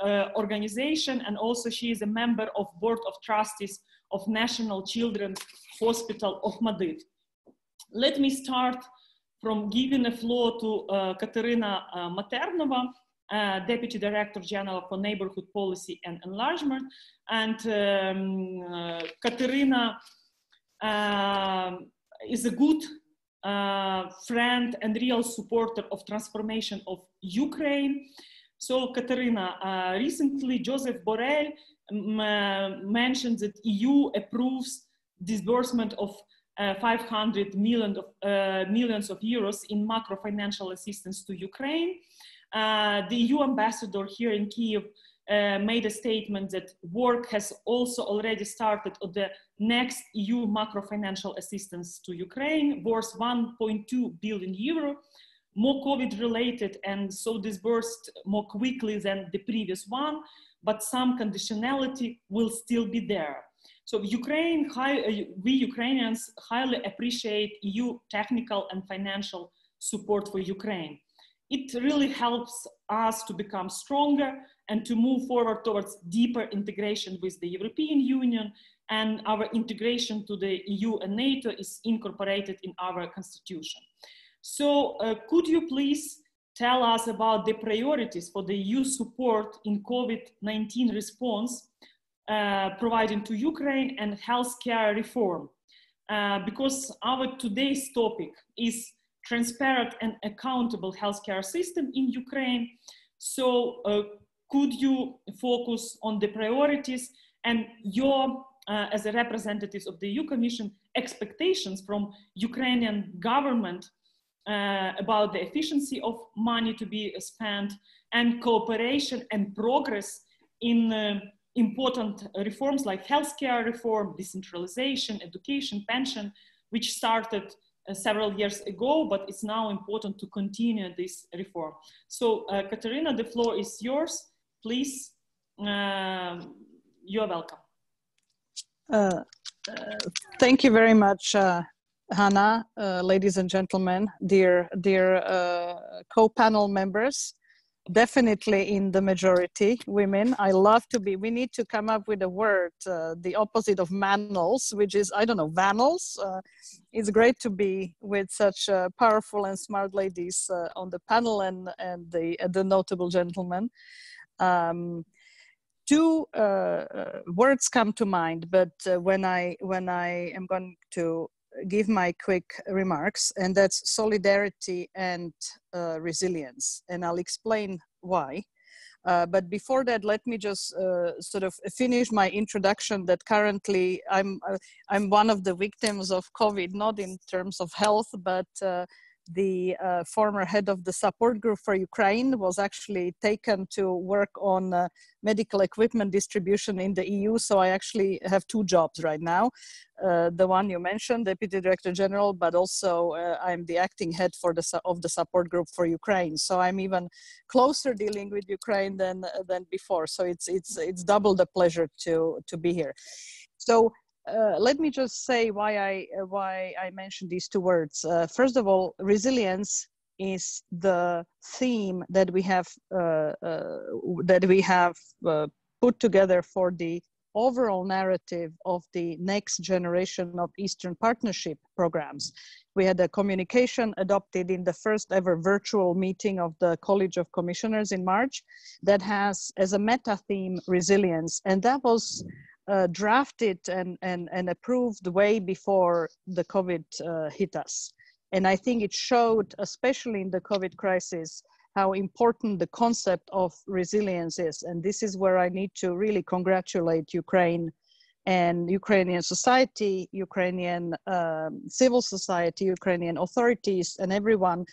uh, organization and also she is a member of board of trustees of National Children's Hospital of Madrid. Let me start from giving the floor to uh, Katarina uh, Mathernova, uh, Deputy Director General for Neighborhood Policy and Enlargement. And um, uh, Katarina uh, is a good friend and real supporter of transformation of Ukraine. So Katarina, uh, recently Joseph Borrell mentioned that EU approves disbursement of uh, 500 million of, uh, millions of euros in macro financial assistance to Ukraine. Uh, the EU ambassador here in Kiev uh, made a statement that work has also already started on the next EU macro financial assistance to Ukraine, worth 1.2 billion euro, more COVID related and so disbursed more quickly than the previous one, but some conditionality will still be there. So Ukraine, uh, we Ukrainians highly appreciate EU technical and financial support for Ukraine. It really helps us to become stronger and to move forward towards deeper integration with the European Union and our integration to the EU and NATO is incorporated in our constitution. So uh, could you please tell us about the priorities for the EU support in COVID-19 response uh, providing to Ukraine and healthcare reform? Uh, because our today's topic is transparent and accountable healthcare system in Ukraine. So uh, could you focus on the priorities and your, uh, as a representatives of the EU Commission, expectations from Ukrainian government uh, about the efficiency of money to be spent and cooperation and progress in uh, important reforms like healthcare reform, decentralization, education, pension, which started uh, several years ago, but it's now important to continue this reform. So, uh, Katarina, the floor is yours. Please, um, you're welcome. Uh, thank you very much, Hannah, uh, ladies and gentlemen, dear, dear uh, co-panel members, definitely in the majority women. I love to be, we need to come up with a word, uh, the opposite of manals, which is, I don't know, vanals. Uh, it's great to be with such uh, powerful and smart ladies uh, on the panel and, and the, the notable gentlemen. Um, two words come to mind, but when I when I am going to give my quick remarks, and that's solidarity and uh, resilience. And I'll explain why. Uh, but before that, let me just uh, sort of finish my introduction that currently I'm, uh, I'm one of the victims of COVID, not in terms of health, but uh, the uh, former head of the support group for Ukraine was actually taken to work on uh, medical equipment distribution in the EU. So I actually have two jobs right now. Uh, the one you mentioned, Deputy Director General, but also uh, I'm the acting head for the of the support group for Ukraine. So I'm even closer dealing with Ukraine than than before. So it's it's it's double the pleasure to to be here. So uh, let me just say why I uh, why I mentioned these two words. Uh, first of all, resilience is the theme that we have uh, uh, that we have put together for the overall narrative of the next generation of Eastern Partnership programs. We had a communication adopted in the first ever virtual meeting of the College of Commissioners in March that has as a meta theme resilience, and that was uh, drafted and, and, and approved way before the COVID uh, hit us. And I think it showed, especially in the COVID crisis, how important the concept of resilience is. And this is where I need to really congratulate Ukraine and Ukrainian society, Ukrainian um, civil society, Ukrainian authorities, and everyone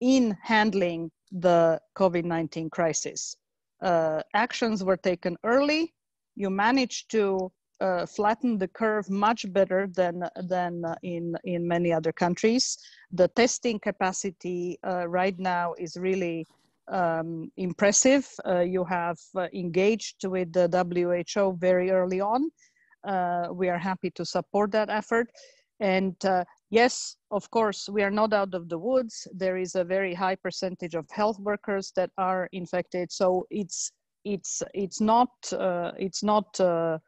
in handling the COVID 19 crisis. Uh, actions were taken early, you manage to uh, flatten the curve much better than than uh, in in many other countries. The testing capacity uh, right now is really um, impressive. Uh, you have uh, engaged with the WHO very early on. Uh, we are happy to support that effort. And yes, of course, we are not out of the woods. There is a very high percentage of health workers that are infected. So it's it's it's not uh, it's not uh,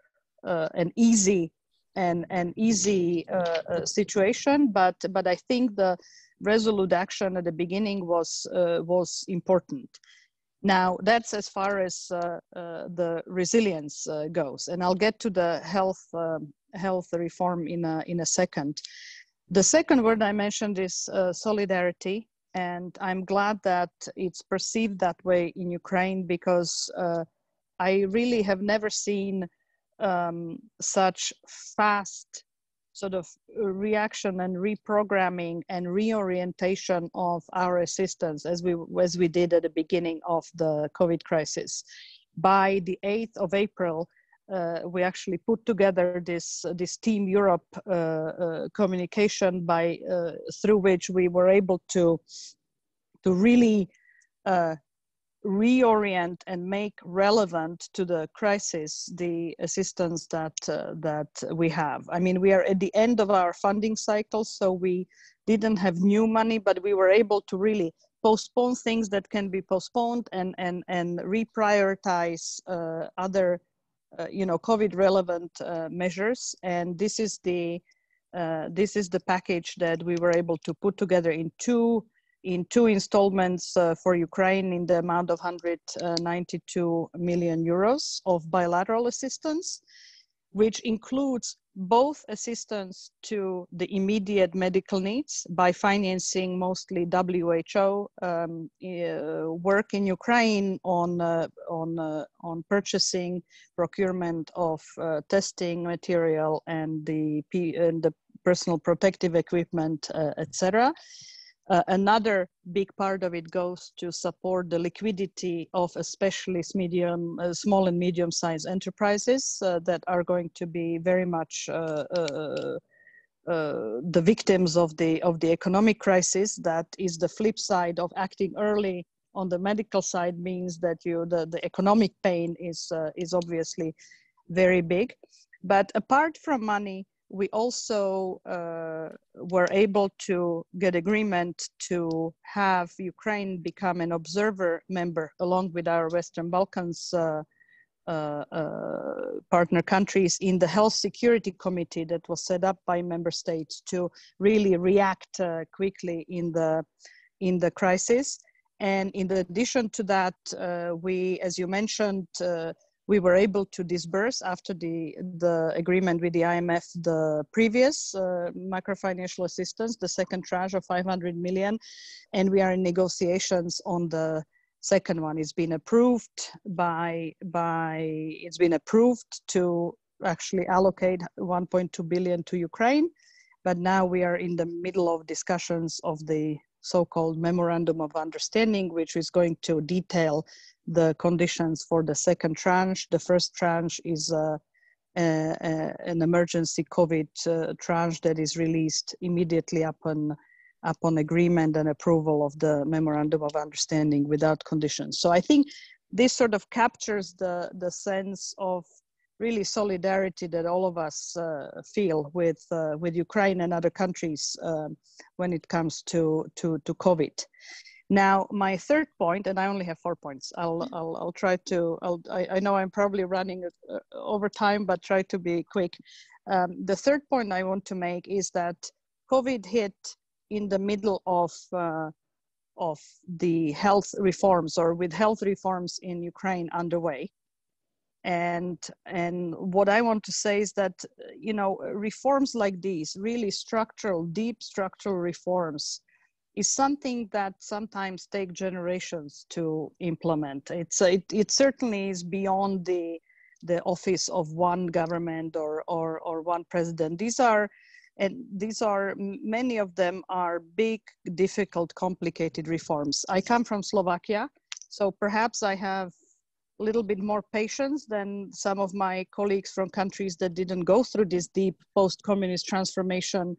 uh, an easy and an easy uh, uh, situation, but but I think the resolute action at the beginning was was important. Now that's as far as the resilience goes, and I'll get to the health um, health reform in a in a second. The second word I mentioned is solidarity, and I'm glad that it's perceived that way in Ukraine because uh, I really have never seen um, such fast sort of reaction and reprogramming and reorientation of our assistance as we as we did at the beginning of the COVID crisis. By the 8th of April, uh, we actually put together this this Team Europe uh, uh communication by uh, through which we were able to to really uh, reorient and make relevant to the crisis the assistance that uh, that we have. I mean we are at the end of our funding cycle so we didn't have new money but we were able to really postpone things that can be postponed and and and reprioritize other you know covid relevant uh, measures. And this is the uh, this is the package that we were able to put together in two in two installments uh, for Ukraine in the amount of 192 million euros of bilateral assistance, which includes both assistance to the immediate medical needs by financing mostly WHO um, uh, work in Ukraine on uh, on uh, on purchasing, procurement of uh, testing material and the P and the personal protective equipment, uh, etc uh, another big part of it goes to support the liquidity of especially medium, uh, small and medium-sized enterprises uh, that are going to be very much uh, uh, uh, the victims of the of the economic crisis. That is the flip side of acting early on the medical side means that you the, the economic pain is is obviously very big. But apart from money, we also uh, were able to get agreement to have Ukraine become an observer member along with our Western Balkans uh, uh, uh, partner countries in the Health Security Committee that was set up by member states to really react uh, quickly in the in the crisis. And in addition to that, uh, we, as you mentioned, we were able to disburse after the, the agreement with the IMF the previous uh, macrofinancial assistance, the second tranche of 500 million, and we are in negotiations on the second one. It's been approved by by it's been approved to actually allocate 1.2 billion to Ukraine, but now we are in the middle of discussions of the so-called memorandum of understanding, which is going to detail the conditions for the second tranche. The first tranche is uh, an emergency COVID uh, tranche that is released immediately upon upon agreement and approval of the memorandum of understanding without conditions. So I think this sort of captures the the sense of really solidarity that all of us uh, feel with uh, with Ukraine and other countries uh, when it comes to to to COVID. Now, my third point, and I only have four points. I'll I'll, I'll try to. I'll, I, I know I'm probably running uh, over time, but try to be quick. Um, the third point I want to make is that COVID hit in the middle of uh, of the health reforms, or with health reforms in Ukraine underway. And and what I want to say is that you know reforms like these, really structural, deep structural reforms is something that sometimes take generations to implement. It's it, it certainly is beyond the the office of one government or or or one president. These are and these are many of them are big, difficult, complicated reforms. I come from Slovakia, so perhaps I have a little bit more patience than some of my colleagues from countries that didn't go through this deep post-communist transformation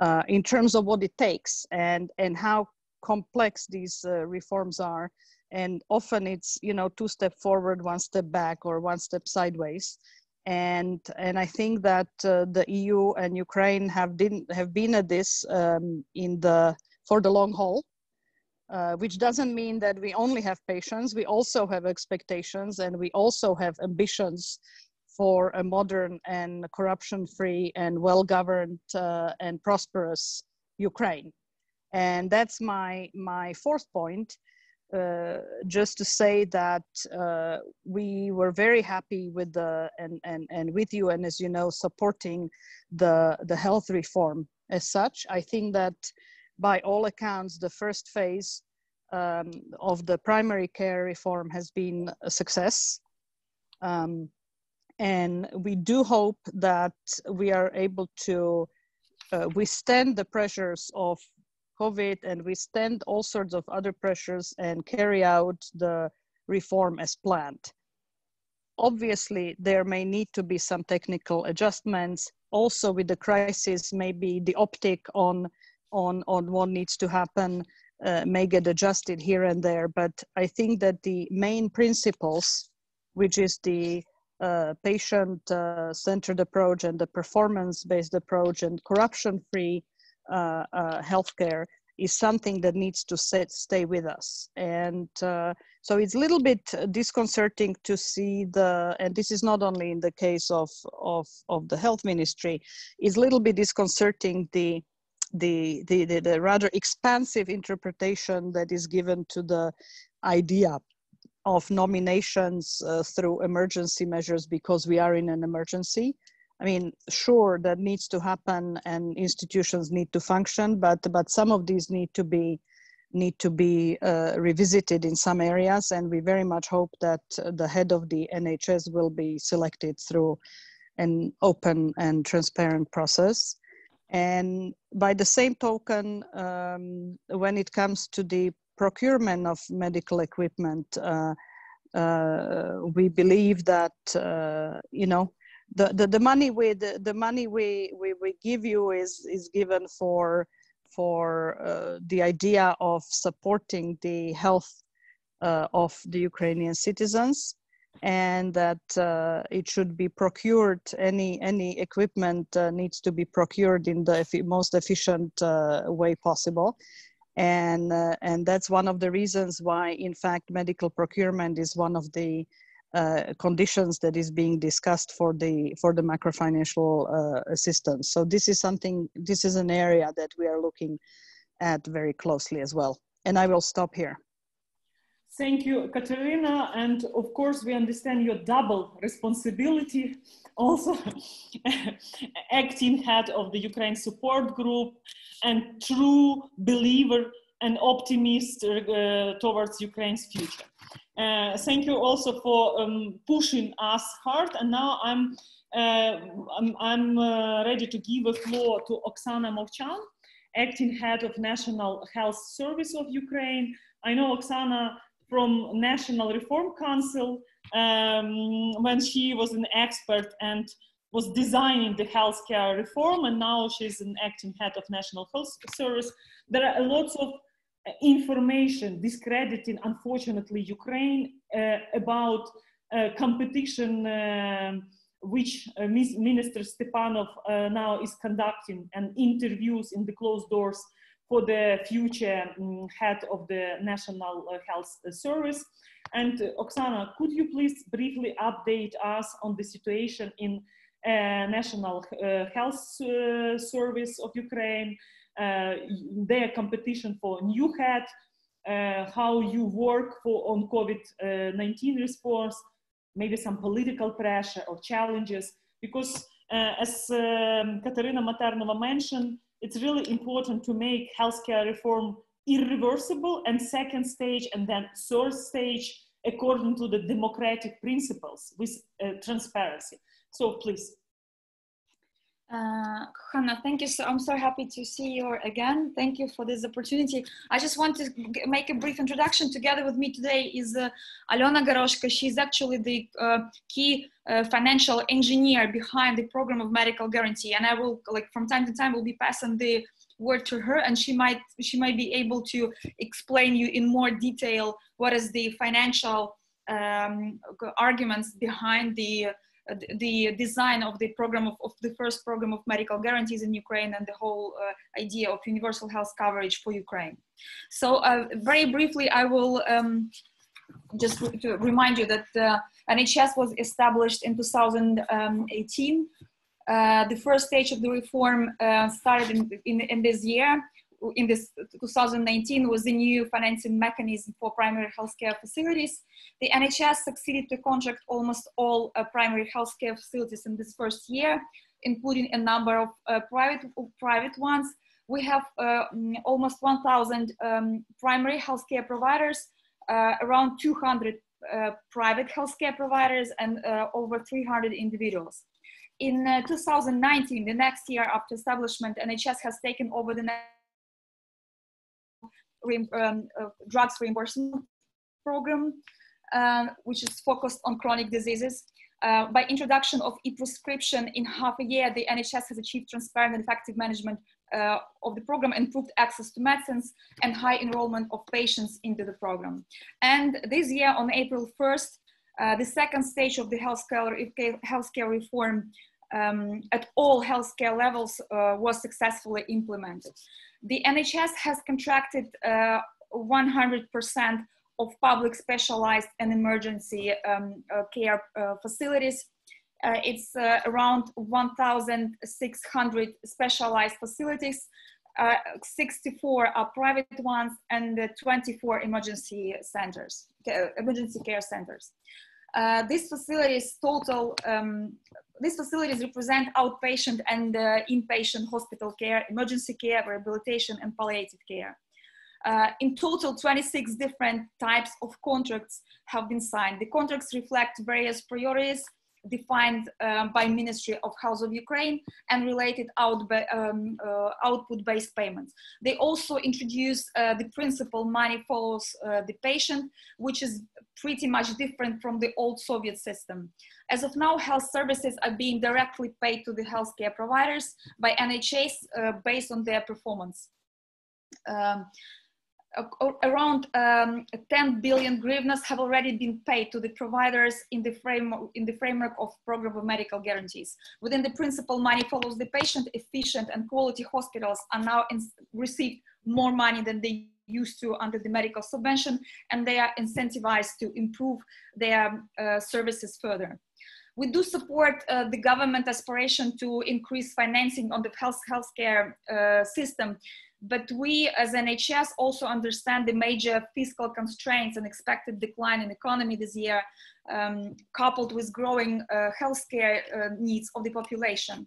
uh, in terms of what it takes and, and how complex these uh, reforms are. And often it's, you know, two step forward, one step back or one step sideways. And, and I think that uh, the EU and Ukraine have, didn't, have been at this um, in the, for the long haul uh, which doesn't mean that we only have patience. We also have expectations and we also have ambitions for a modern and corruption-free and well-governed uh, and prosperous Ukraine. And that's my, my fourth point, uh, just to say that uh, we were very happy with the, and, and, and with you, and as you know, supporting the, the health reform as such. I think that by all accounts, the first phase um, of the primary care reform has been a success. Um, and we do hope that we are able to uh, withstand the pressures of COVID and withstand all sorts of other pressures and carry out the reform as planned. Obviously, there may need to be some technical adjustments. Also, with the crisis, maybe the optic on on on what needs to happen uh, may get adjusted here and there. But I think that the main principles, which is the uh, patient-centered uh, approach and the performance-based approach and corruption-free uh, uh, healthcare is something that needs to stay with us. And uh, so it's a little bit disconcerting to see the, and this is not only in the case of, of, of the health ministry, it's a little bit disconcerting the, the, the, the, the rather expansive interpretation that is given to the idea of nominations uh, through emergency measures because we are in an emergency. I mean, sure, that needs to happen and institutions need to function, but, but some of these need to be, need to be uh, revisited in some areas. And we very much hope that the head of the NHS will be selected through an open and transparent process. And by the same token, um, when it comes to the procurement of medical equipment, uh, uh, we believe that uh, you know the, the, the money we the, the money we, we, we give you is is given for for uh, the idea of supporting the health uh, of the Ukrainian citizens and that uh, it should be procured any any equipment uh, needs to be procured in the most efficient uh, way possible. And uh, and that's one of the reasons why in fact medical procurement is one of the uh, conditions that is being discussed for the for the macro financial uh, assistance. So this is something this is an area that we are looking at very closely as well. And i will stop here Thank you, Katarina. And of course, we understand your double responsibility, also acting head of the Ukraine support group and true believer and optimist uh, towards Ukraine's future. Uh, thank you also for um, pushing us hard. And now I'm, uh, I'm, I'm uh, ready to give a floor to Oksana Movchan, acting head of National Health Service of Ukraine. I know Oksana from National Reform Council um, when she was an expert and was designing the healthcare reform, and now she's an acting head of National Health Service. There are lots of uh, information discrediting, unfortunately, Ukraine uh, about uh, competition, uh, which uh, Minister Stepanov uh, now is conducting, and interviews in the closed doors for the future um, head of the National uh, Health Service. And uh, Oksana, could you please briefly update us on the situation in uh, National uh, Health uh, Service of Ukraine, uh, their competition for new head, how you work for on COVID-19 response, maybe some political pressure or challenges, because as um, Katarina Mathernova mentioned, it's really important to make healthcare reform irreversible and second stage and then third stage according to the democratic principles with uh, transparency. So please. Uh, Hanna, thank you. So I'm so happy to see you again. Thank you for this opportunity. I just want to make a brief introduction. Together with me today is uh, Alena Goroshka. She's actually the uh, key financial engineer behind the program of medical guarantee. And I will, like, from time to time, will be passing the word to her, and she might she might be able to explain you in more detail what is the financial um, arguments behind the the design of the program of, of, the first program of medical guarantees in Ukraine and the whole uh, idea of universal health coverage for Ukraine. So uh, very briefly, I will um, just to remind you that uh, NHS was established in 2018. Uh, the first stage of the reform uh, started in, in, in, this year. In this 2019 was the new financing mechanism for primary healthcare facilities. The NHS succeeded to contract almost all uh, primary healthcare facilities in this first year, including a number of uh, private, private ones. We have uh, almost 1,000 um, primary healthcare providers uh, around 200 uh, private healthcare providers and uh, over 300 individuals. In 2019, the next year after establishment, NHS has taken over the um, drugs reimbursement program, which is focused on chronic diseases. Uh, by introduction of e-prescription in half a year, the NHS has achieved transparent and effective management uh, of the program, improved access to medicines, and high enrollment of patients into the program. And this year, on April 1st, uh, the second stage of the healthcare, healthcare reform um, at all healthcare levels uh, was successfully implemented. The NHS has contracted 100% uh, of public specialized and emergency um, uh, care uh, facilities. Uh, it's around 1,600 specialized facilities. 64 are private ones and 24 emergency centers, emergency care centers. Uh, these facilities total um, these facilities represent outpatient and uh, inpatient hospital care emergency care rehabilitation and palliative care uh, in total, 26 different types of contracts have been signed. The contracts reflect various priorities defined um, by Ministry of Health of Ukraine and related out, um, uh, output-based payments. They also introduce uh, the principle money follows uh, the patient, which is pretty much different from the old Soviet system. As of now, health services are being directly paid to the healthcare providers by NHS uh, based on their performance. Um, around um, 10 billion hryvnias have already been paid to the providers in the, frame, in the framework of program of medical guarantees. Within the principle, money follows the patient, efficient and quality hospitals are now receive more money than they used to under the medical subvention, and they are incentivized to improve their uh, services further. We do support uh, the government aspiration to increase financing on the health healthcare uh, system but we as NHS also understand the major fiscal constraints and expected decline in economy this year, um, coupled with growing uh, healthcare uh, needs of the population.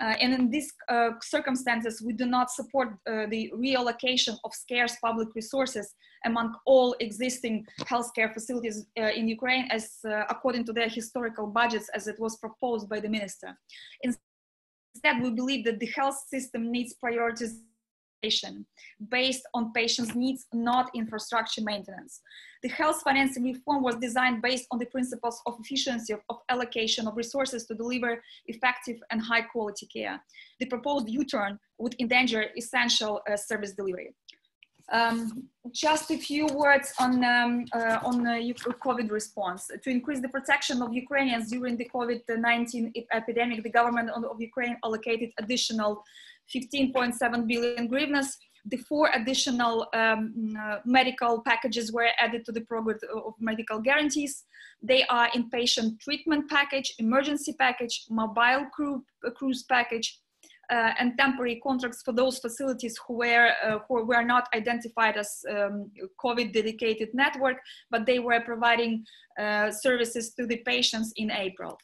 Uh, and in these uh, circumstances, we do not support uh, the reallocation of scarce public resources among all existing healthcare facilities uh, in Ukraine as according to their historical budgets as it was proposed by the minister. Instead, we believe that the health system needs priorities based on patients' needs, not infrastructure maintenance. The health financing reform was designed based on the principles of efficiency of, of allocation of resources to deliver effective and high quality care. The proposed U-turn would endanger essential uh, service delivery. Um, just a few words on, um, uh, on uh, COVID response. To increase the protection of Ukrainians during the COVID-19 epidemic, the government of Ukraine allocated additional 15.7 billion hryvnias. The four additional um, uh, medical packages were added to the program of medical guarantees. They are inpatient treatment package, emergency package, mobile crew, uh, cruise package, uh, and temporary contracts for those facilities who were, uh, who were not identified as um, COVID dedicated network, but they were providing uh, services to the patients in April.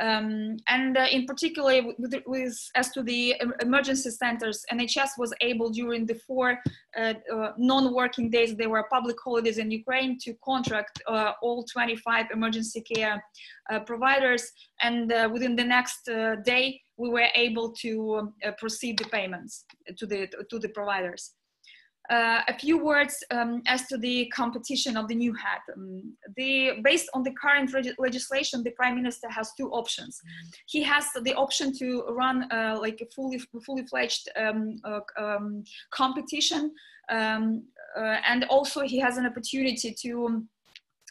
Um, and uh, in particular, with, with, as to the emergency centers, NHS was able during the four uh, uh, non-working days, there were public holidays in Ukraine, to contract uh, all 25 emergency care uh, providers. And uh, within the next day, we were able to um, proceed the payments to the, to the providers. Uh, a few words um, as to the competition of the new head. Um, the, based on the current legislation, the prime minister has two options. He has the option to run uh, like a fully, fully fledged um, uh, um, competition, um, uh, and also he has an opportunity to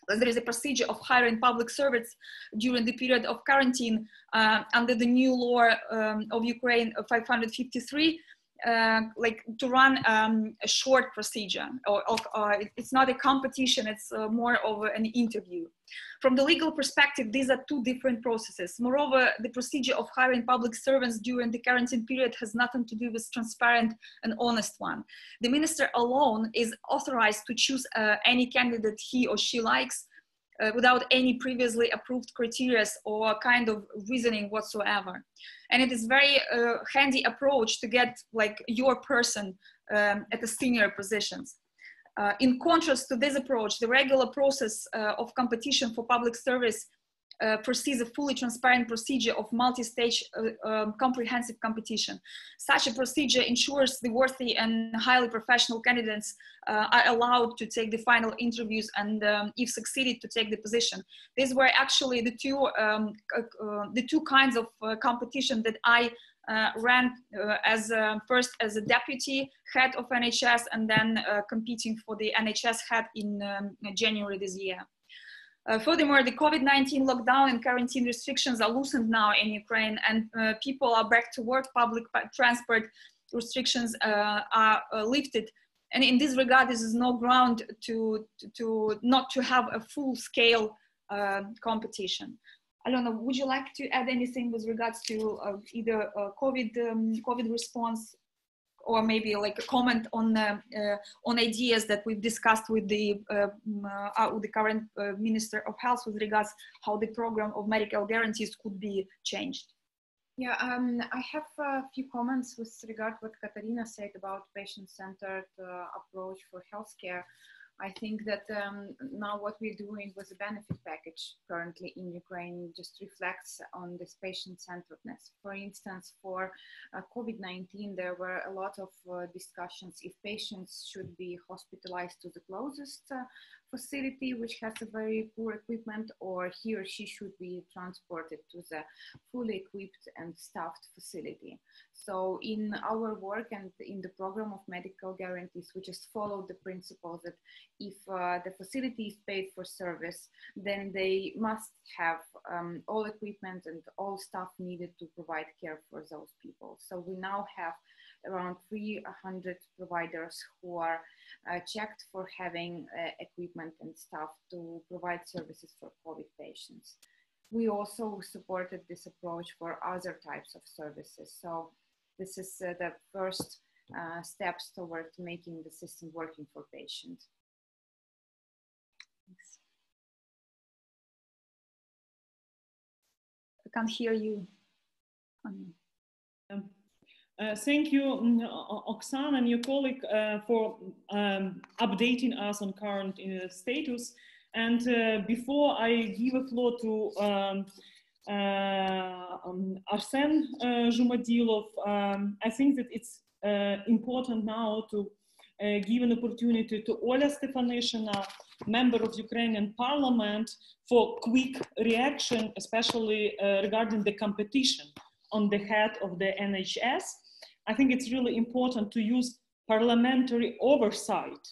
there is a procedure of hiring public servants during the period of quarantine uh, under the new law um, of Ukraine 553 uh, like to run um, a short procedure or, or uh, it's not a competition it's uh, more of an interview. From the legal perspective these are two different processes. Moreover the procedure of hiring public servants during the quarantine period has nothing to do with transparent and honest one. The minister alone is authorized to choose uh, any candidate he or she likes uh, without any previously approved criteria or kind of reasoning whatsoever. And it is very uh, handy approach to get like your person um, at the senior positions. Uh, in contrast to this approach, the regular process uh, of competition for public service uh, foresees a fully transparent procedure of multi-stage uh, um, comprehensive competition. Such a procedure ensures the worthy and highly professional candidates uh, are allowed to take the final interviews and um, if succeeded to take the position. These were actually the two, um, uh, the two kinds of uh, competition that I uh, ran uh, as a, first as a deputy head of NHS and then uh, competing for the NHS head in um, January this year. Uh, furthermore, the COVID-19 lockdown and quarantine restrictions are loosened now in Ukraine and uh, people are back to work, public transport restrictions uh, are uh, lifted. And in this regard, this is no ground to, to, to not to have a full scale uh, competition. Alona, would you like to add anything with regards to uh, either COVID, um, COVID response or maybe like a comment on uh, uh, on ideas that we've discussed with the uh, uh with the current uh, minister of health with regards how the program of medical guarantees could be changed. Yeah um, i have a few comments with regard what katarina said about patient-centered uh, approach for healthcare I think that um, now what we're doing with the benefit package currently in Ukraine just reflects on this patient-centeredness. For instance, for uh, COVID-19, there were a lot of uh, discussions if patients should be hospitalized to the closest uh, facility which has a very poor equipment or he or she should be transported to the fully equipped and staffed facility. So in our work and in the program of medical guarantees, we just follow the principle that if uh, the facility is paid for service, then they must have um, all equipment and all staff needed to provide care for those people. So we now have around 300 providers who are uh, checked for having uh, equipment and staff to provide services for COVID patients. We also supported this approach for other types of services. So this is uh, the first uh, steps towards making the system working for patients. Can't hear you. Um, uh, thank you, mm, Oksana and your colleague, uh, for um, updating us on current uh, status. And uh, before I give a floor to um, uh, um, Arsen Zhumadilov, um, I think that it's important now to give an opportunity to Olya Stefanyshyna, member of Ukrainian parliament, for quick reaction, especially regarding the competition on the head of the NHS I think it's really important to use parliamentary oversight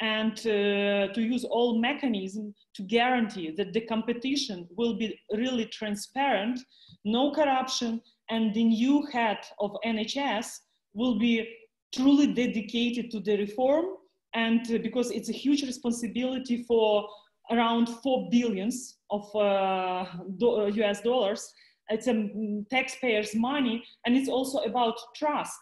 and uh, to use all mechanisms to guarantee that the competition will be really transparent, no corruption, and the new head of NHS will be truly dedicated to the reform and uh, because it's a huge responsibility for around 4 billions of uh, US uh, dollars it's mm, taxpayers' money, and it's also about trust,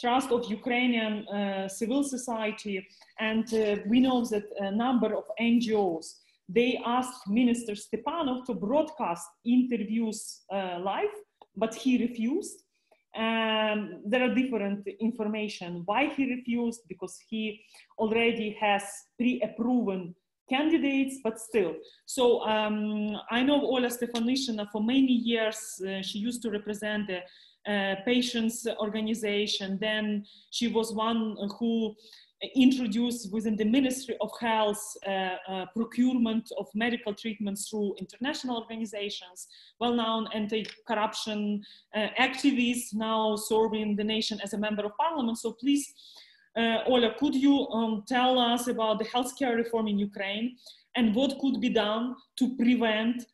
trust of Ukrainian uh, civil society. And uh, we know that a number of NGOs they asked Minister Stepanov to broadcast interviews uh, live, but he refused. Um, there are different information why he refused because he already has pre-approved candidates, but still. So um, I know Ola Stefanyshyna for many years. Uh, she used to represent the uh, patients organization. Then she was one who introduced within the Ministry of Health uh, uh, procurement of medical treatments through international organizations, well-known anti-corruption uh, activists now serving the nation as a member of parliament. So please Ola, could you um, tell us about the healthcare reform in Ukraine and what could be done to prevent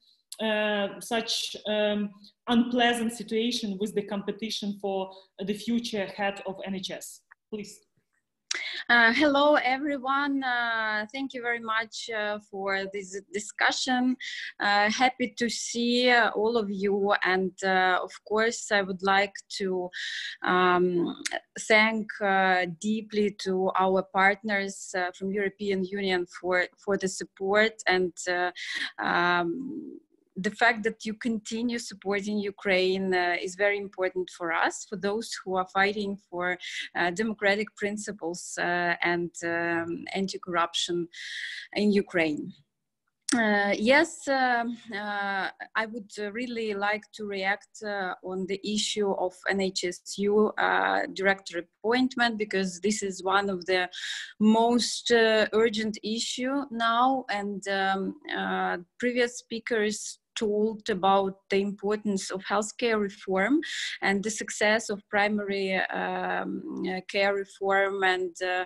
uh, such um, unpleasant situation with the competition for the future head of NHS. Please. Uh, hello, everyone. Uh, thank you very much uh, for this discussion. Uh, happy to see all of you. And uh, of course, I would like to um, thank uh, deeply to our partners from European Union for, for the support and um, the fact that you continue supporting Ukraine uh, is very important for us, for those who are fighting for uh, democratic principles uh, and um, anti-corruption in Ukraine. Uh, yes, uh, uh, I would really like to react on the issue of NHSU director appointment because this is one of the most urgent issue now and um, previous speakers told about the importance of healthcare reform and the success of primary um, care reform. And uh,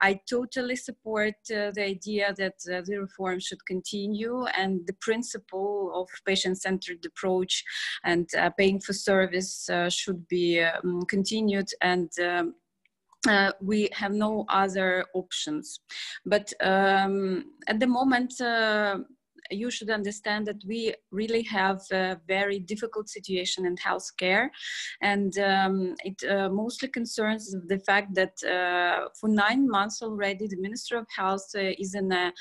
I totally support uh, the idea that uh, the reform should continue and the principle of patient-centered approach and uh, paying for service uh, should be um, continued and um, uh, we have no other options. But um, at the moment, uh, you should understand that we really have a very difficult situation in healthcare, and um, it uh, mostly concerns the fact that uh, for nine months already, the Minister of Health uh, is in a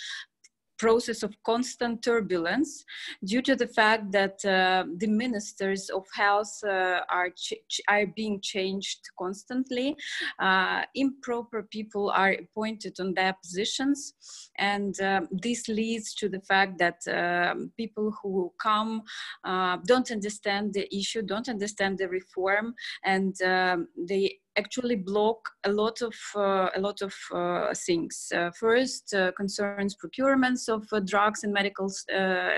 process of constant turbulence due to the fact that uh, the ministers of health uh, are, are being changed constantly. Uh, improper people are appointed on their positions, and um, this leads to the fact that um, people who come uh, don't understand the issue, don't understand the reform, and um, they actually block a lot of uh, a lot of uh, things. Uh, first, uh, concerns procurements of uh, drugs and medical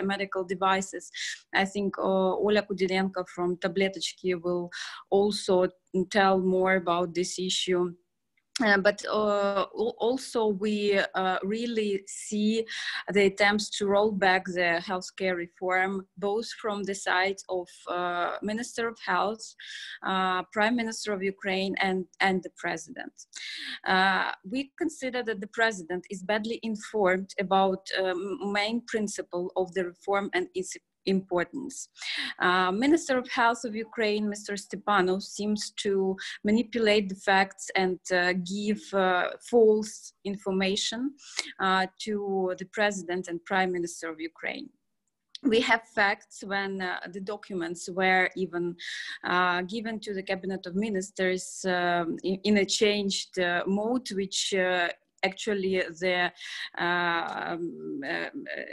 medical devices. I think Olya Kudinenko from Tabletochki will also tell more about this issue uh, but uh, also we uh, really see the attempts to roll back the healthcare reform, both from the side of uh, Minister of Health, uh, Prime Minister of Ukraine, and, and the President. Uh, we consider that the President is badly informed about um, main principle of the reform and its importance. Uh, Minister of Health of Ukraine, Mr. Stepanov, seems to manipulate the facts and uh, give uh, false information uh, to the President and Prime Minister of Ukraine we have facts when uh, the documents were even uh, given to the cabinet of ministers um, in, in, a changed uh, mode which uh, actually the uh, um, uh,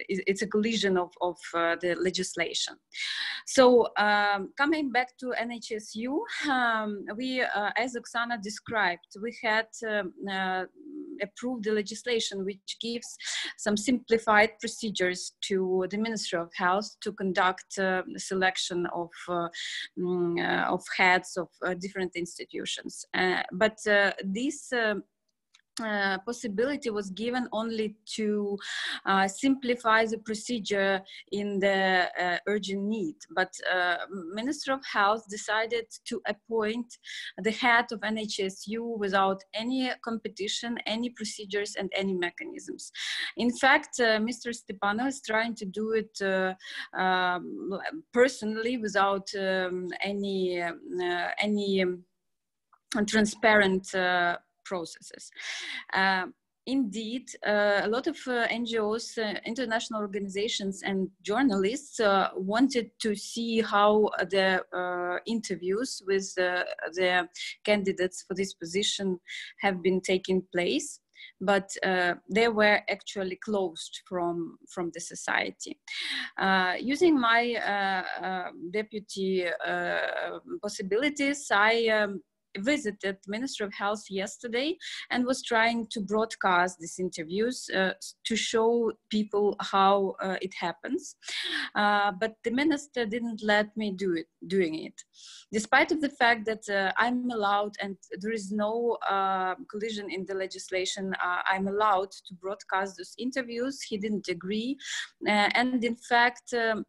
it's a collision of, of uh, the legislation. So um, coming back to NHSU, um, we, as Oksana described, we had um, approved the legislation which gives some simplified procedures to the Ministry of Health to conduct uh, selection of, uh, mm, of heads of different institutions. but this uh, possibility was given only to uh, simplify the procedure in the uh, urgent need. But uh, Minister of Health decided to appoint the head of NHSU without any competition, any procedures, and any mechanisms. In fact, uh, Mr. Stepanov is trying to do it um, personally without um, any any um, transparent processes. Um, indeed, uh, a lot of uh, NGOs, uh, international organizations, and journalists uh, wanted to see how the uh, interviews with the candidates for this position have been taking place. But uh, they were actually closed from from the society. using my deputy possibilities, I um, visited the Minister of Health yesterday and was trying to broadcast these interviews uh, to show people how uh, it happens. Uh, but the minister didn't let me do it, doing it. Despite of the fact that uh, I'm allowed and there is no uh, collision in the legislation, uh, I'm allowed to broadcast those interviews. He didn't agree. and in fact, um,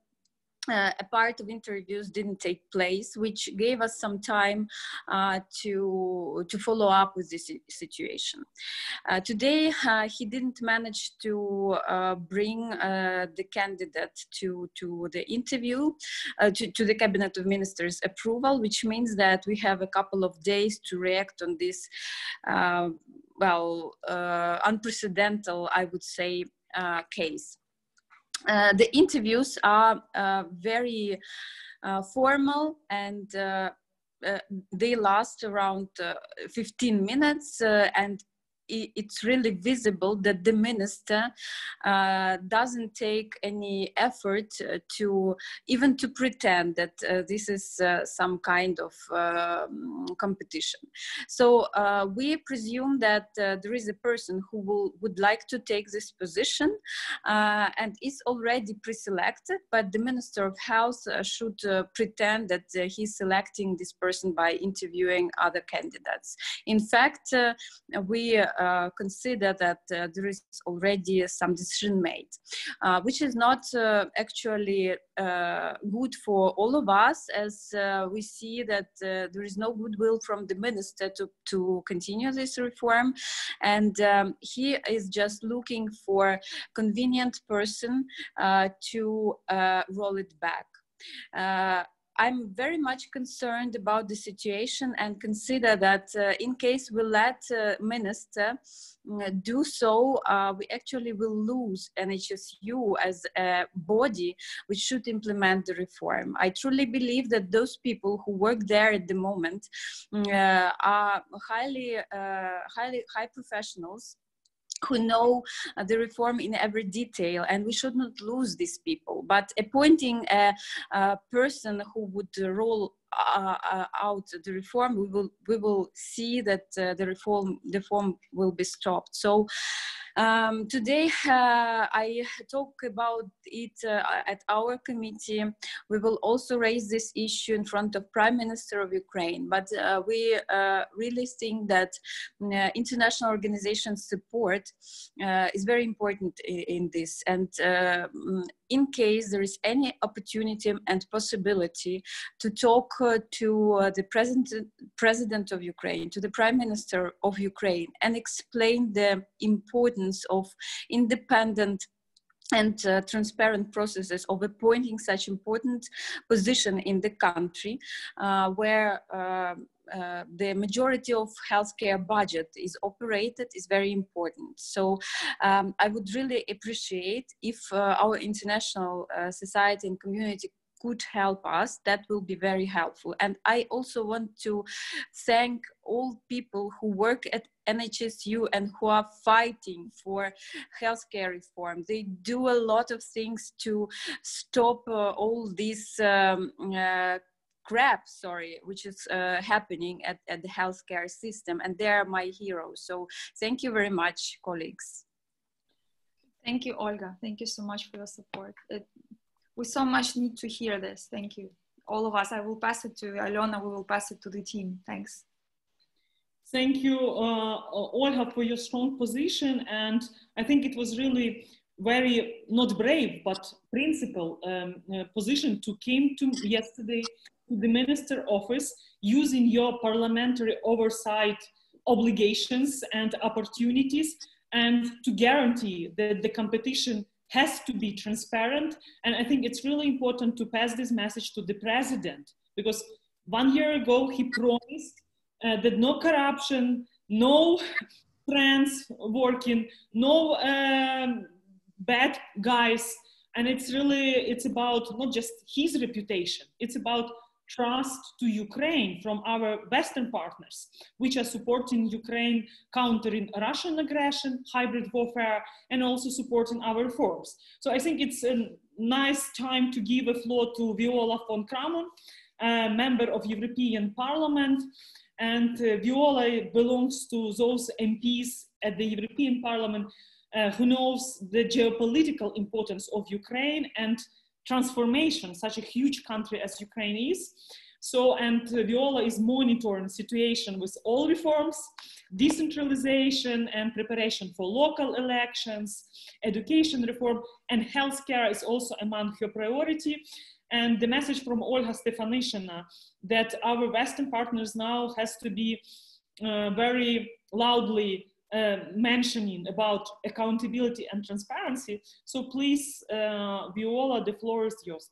uh, a part of interviews didn't take place, which gave us some time uh, to, to follow up with this situation. Uh, today, uh, he didn't manage to uh, bring uh, the candidate to, to the interview, to, to the Cabinet of Ministers approval, which means that we have a couple of days to react on this, well, unprecedented, I would say, case. Uh, the interviews are uh, very uh, formal and uh, uh, they last around 15 minutes and it's really visible that the minister uh, doesn't take any effort uh, to even to pretend that uh, this is uh, some kind of um, competition. So uh, we presume that uh, there is a person who will, would like to take this position and is already pre-selected, but the Minister of Health should pretend that he's selecting this person by interviewing other candidates. In fact, we consider that uh, there is already some decision made, uh, which is not actually good for all of us as we see that there is no goodwill from the minister to, to continue this reform. And um, he is just looking for convenient person to roll it back. Uh, I'm very much concerned about the situation and consider that uh, in case we let uh, minister mm, do so, uh, we actually will lose NHSU as a body which should implement the reform. I truly believe that those people who work there at the moment uh, are highly, uh, highly high professionals who know uh, the reform in every detail and we should not lose these people. But appointing a, a person who would roll uh, uh, out the reform we will we will see that uh, the reform the reform will be stopped. So um, today, uh, I talk about it uh, at our committee. We will also raise this issue in front of Prime Minister of Ukraine. But uh, we uh, really think that uh, international organizations' support uh, is very important in, in this. And in case there is any opportunity and possibility to talk to the president, president of Ukraine, to the prime minister of Ukraine, and explain the importance of independent and uh, transparent processes of appointing such important position in the country uh, where uh, uh, the majority of healthcare budget is operated is very important. So um, I would really appreciate if uh, our international uh, society and community could help us, that will be very helpful. And I also want to thank all people who work at NHSU and who are fighting for healthcare reform. They do a lot of things to stop uh, all these um, uh, crap sorry which is uh, happening at, at the healthcare system and they're my heroes so thank you very much colleagues thank you olga thank you so much for your support it, we so much need to hear this. Thank you. All of us. I will pass it to alona. We will pass it to the team. Thanks. Thank you uh, olga for your strong position. And i think it was really very not brave but principal um, uh, position to came to yesterday to the minister office using your parliamentary oversight obligations and opportunities and to guarantee that the competition has to be transparent. And I think it's really important to pass this message to the president because one year ago he promised uh, that no corruption, no trans working, no um, bad guys. And it's really, it's about not just his reputation, it's about trust to Ukraine from our Western partners, which are supporting Ukraine countering Russian aggression, hybrid warfare, and also supporting our reforms. So I think it's a nice time to give a floor to Viola von Cramon, a member of European Parliament. And uh, Viola belongs to those MPs at the European Parliament uh, who knows the geopolitical importance of Ukraine and transformation, such a huge country as Ukraine is. So, and Viola is monitoring situation with all reforms, decentralization and preparation for local elections, education reform, and healthcare is also among her priority. And the message from Olga Stefanyshyna that our Western partners now has to be uh, very loudly mentioning about accountability and transparency. So please, uh, Viola, the floor is yours.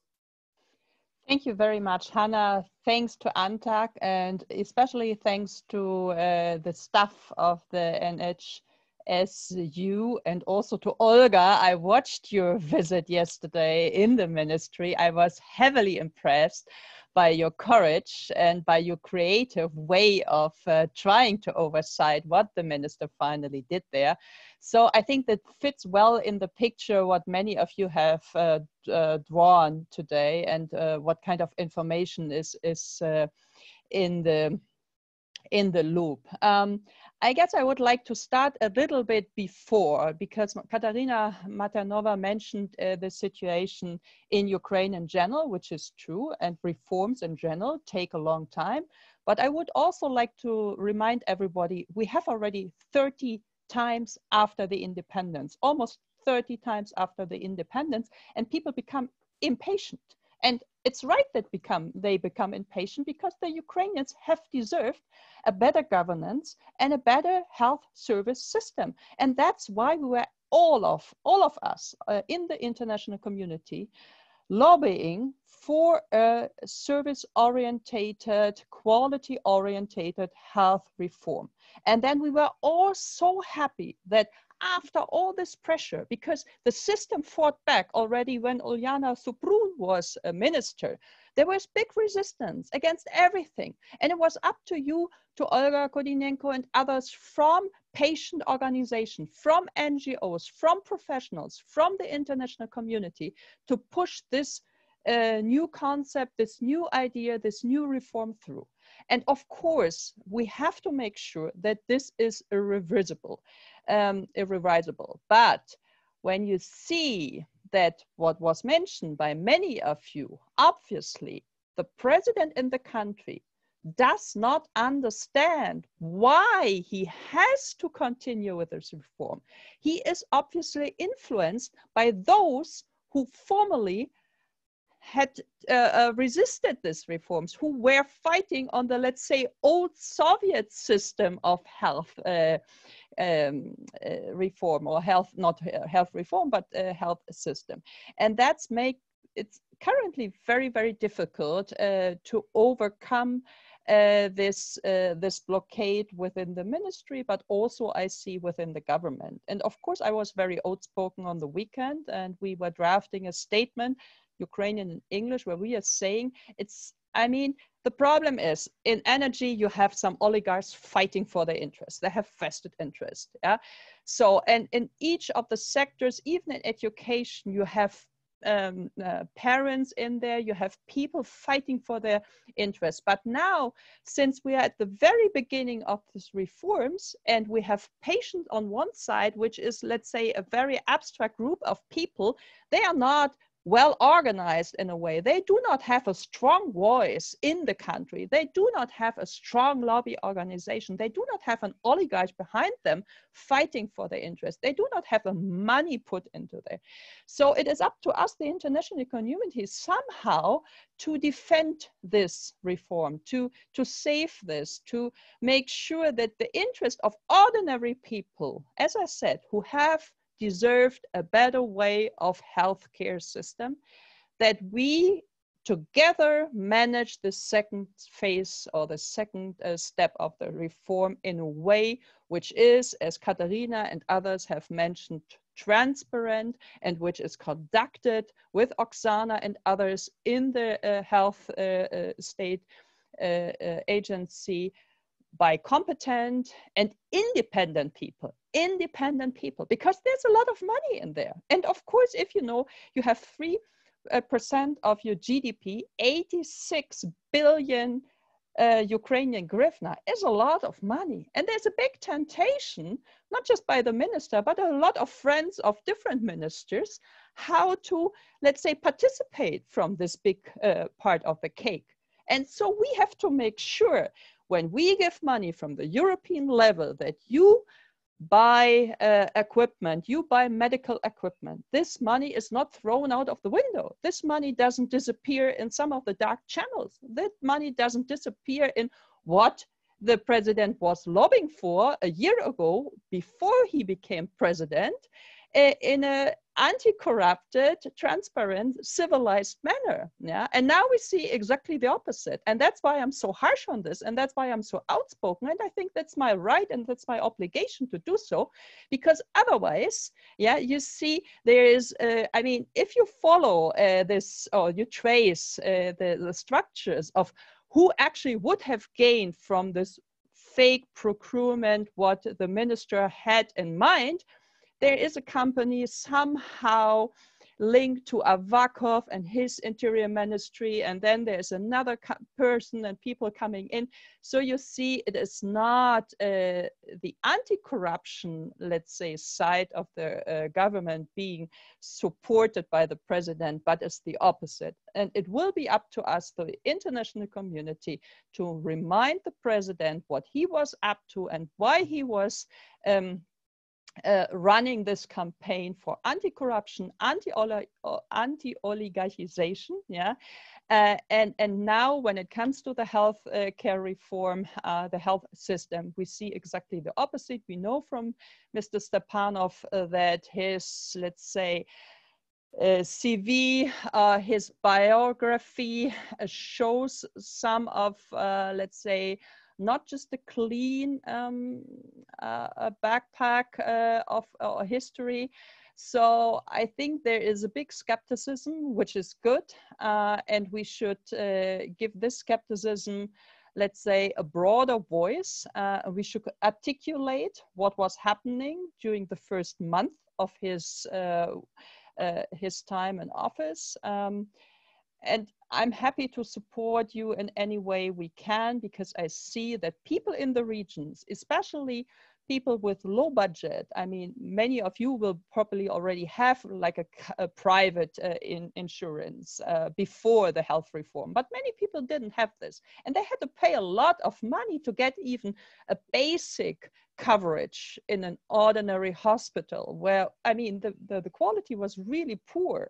Thank you very much, Hannah. Thanks to ANTAC and especially thanks to uh, the staff of the NHSU and also to Olga. I watched your visit yesterday in the ministry. I was heavily impressed by your courage and by your creative way of uh, trying to oversight what the minister finally did there. So I think that fits well in the picture what many of you have uh, uh, drawn today and uh, what kind of information is is uh, in the in the loop. Um, I guess I would like to start a little bit before because Katarina Mathernova mentioned uh, the situation in Ukraine in general, which is true, and reforms in general take a long time. But I would also like to remind everybody we have already 30 times after the independence, almost 30 times after the independence, and people become impatient. And it's right that become they become impatient because the Ukrainians have deserved a better governance and a better health service system. And that's why we were all of all of us uh, in the international community lobbying for a service orientated, quality orientated health reform. And then we were all so happy that after all this pressure, because the system fought back already when Uliana Suprun was a minister, there was big resistance against everything. And it was up to you, to Olga Kudinenko and others from patient organizations, from NGOs, from professionals, from the international community to push this uh, new concept, this new idea, this new reform through. And of course, we have to make sure that this is irreversible, um, irreversible. But when you see that what was mentioned by many of you, obviously, the president in the country does not understand why he has to continue with this reform. He is obviously influenced by those who formerly had uh, uh, resisted these reforms, who were fighting on the, let's say, old Soviet system of health uh, um, uh, reform or health, not health reform, but health system. And that's make it's currently very, very difficult uh, to overcome uh, this uh, this blockade within the ministry, but also I see within the government. And of course, I was very outspoken on the weekend, and we were drafting a statement Ukrainian and English, where we are saying it's, I mean, the problem is in energy, you have some oligarchs fighting for their interests. They have vested interest. Yeah. So, and in each of the sectors, even in education, you have um, uh, parents in there, you have people fighting for their interests. But now, since we are at the very beginning of these reforms and we have patients on one side, which is, let's say, a very abstract group of people, they are not well organized in a way. They do not have a strong voice in the country. They do not have a strong lobby organization. They do not have an oligarch behind them fighting for their interests. They do not have a money put into there. So it is up to us, the international community, somehow to defend this reform, to, to save this, to make sure that the interest of ordinary people, as I said, who have deserved a better way of healthcare system that we together manage the second phase or the second uh, step of the reform in a way which is, as Katarina and others have mentioned, transparent and which is conducted with Oksana and others in the uh, health uh, uh state uh, uh, agency by competent and independent people independent people because there's a lot of money in there and of course if you know you have three uh, percent of your gdp 86 billion uh, Ukrainian hryvnia is a lot of money. And there's a big temptation, not just by the minister, but a lot of friends of different ministers, how to, let's say, participate from this big uh, part of the cake. And so we have to make sure when we give money from the European level that you buy uh, equipment, you buy medical equipment. This money is not thrown out of the window. This money doesn't disappear in some of the dark channels. That money doesn't disappear in what the president was lobbying for a year ago before he became president in a anti-corrupted, transparent, civilized manner. Yeah, and now we see exactly the opposite, and that's why I'm so harsh on this, and that's why I'm so outspoken, and I think that's my right and that's my obligation to do so, because otherwise, yeah, you see, there is, uh, I mean, if you follow uh, this or you trace uh, the, the structures of who actually would have gained from this fake procurement, what the minister had in mind there is a company somehow linked to Avakov and his interior ministry, and then there's another person and people coming in. So you see, it is not uh, the anti-corruption, let's say, side of the uh, government being supported by the president, but it's the opposite. And it will be up to us, the international community, to remind the president what he was up to and why he was um, uh, running this campaign for anti-corruption, anti-oligarchization, yeah, uh, and and now when it comes to the health uh, care reform, uh, the health system, we see exactly the opposite. We know from Mr. Stepanov uh, that his, let's say, uh, CV, his biography shows some of, let's say, not just a clean um, uh, backpack uh, of uh, history. So I think there is a big skepticism, which is good, uh, and we should uh, give this skepticism, let's say, a broader voice. Uh, we should articulate what was happening during the first month of his his time in office. Um, and I'm happy to support you in any way we can because I see that people in the regions, especially people with low budget, I mean, many of you will probably already have like a, a private uh, in, insurance uh, before the health reform, but many people didn't have this. And they had to pay a lot of money to get even a basic coverage in an ordinary hospital where, I mean, the, the, the quality was really poor.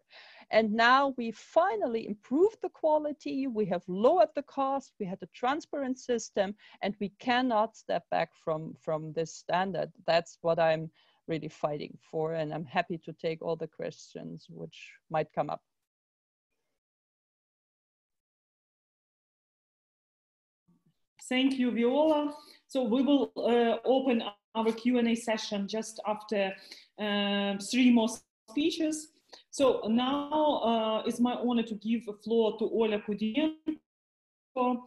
And now we finally improved the quality, we have lowered the cost, we had a transparent system, and we cannot step back from, from this standard. That's what I'm really fighting for, and I'm happy to take all the questions which might come up. Thank you, Viola. So we will uh, open our Q&A session just after uh, three more speeches. So now uh, it's my honor to give the floor to Olya Kudinenko.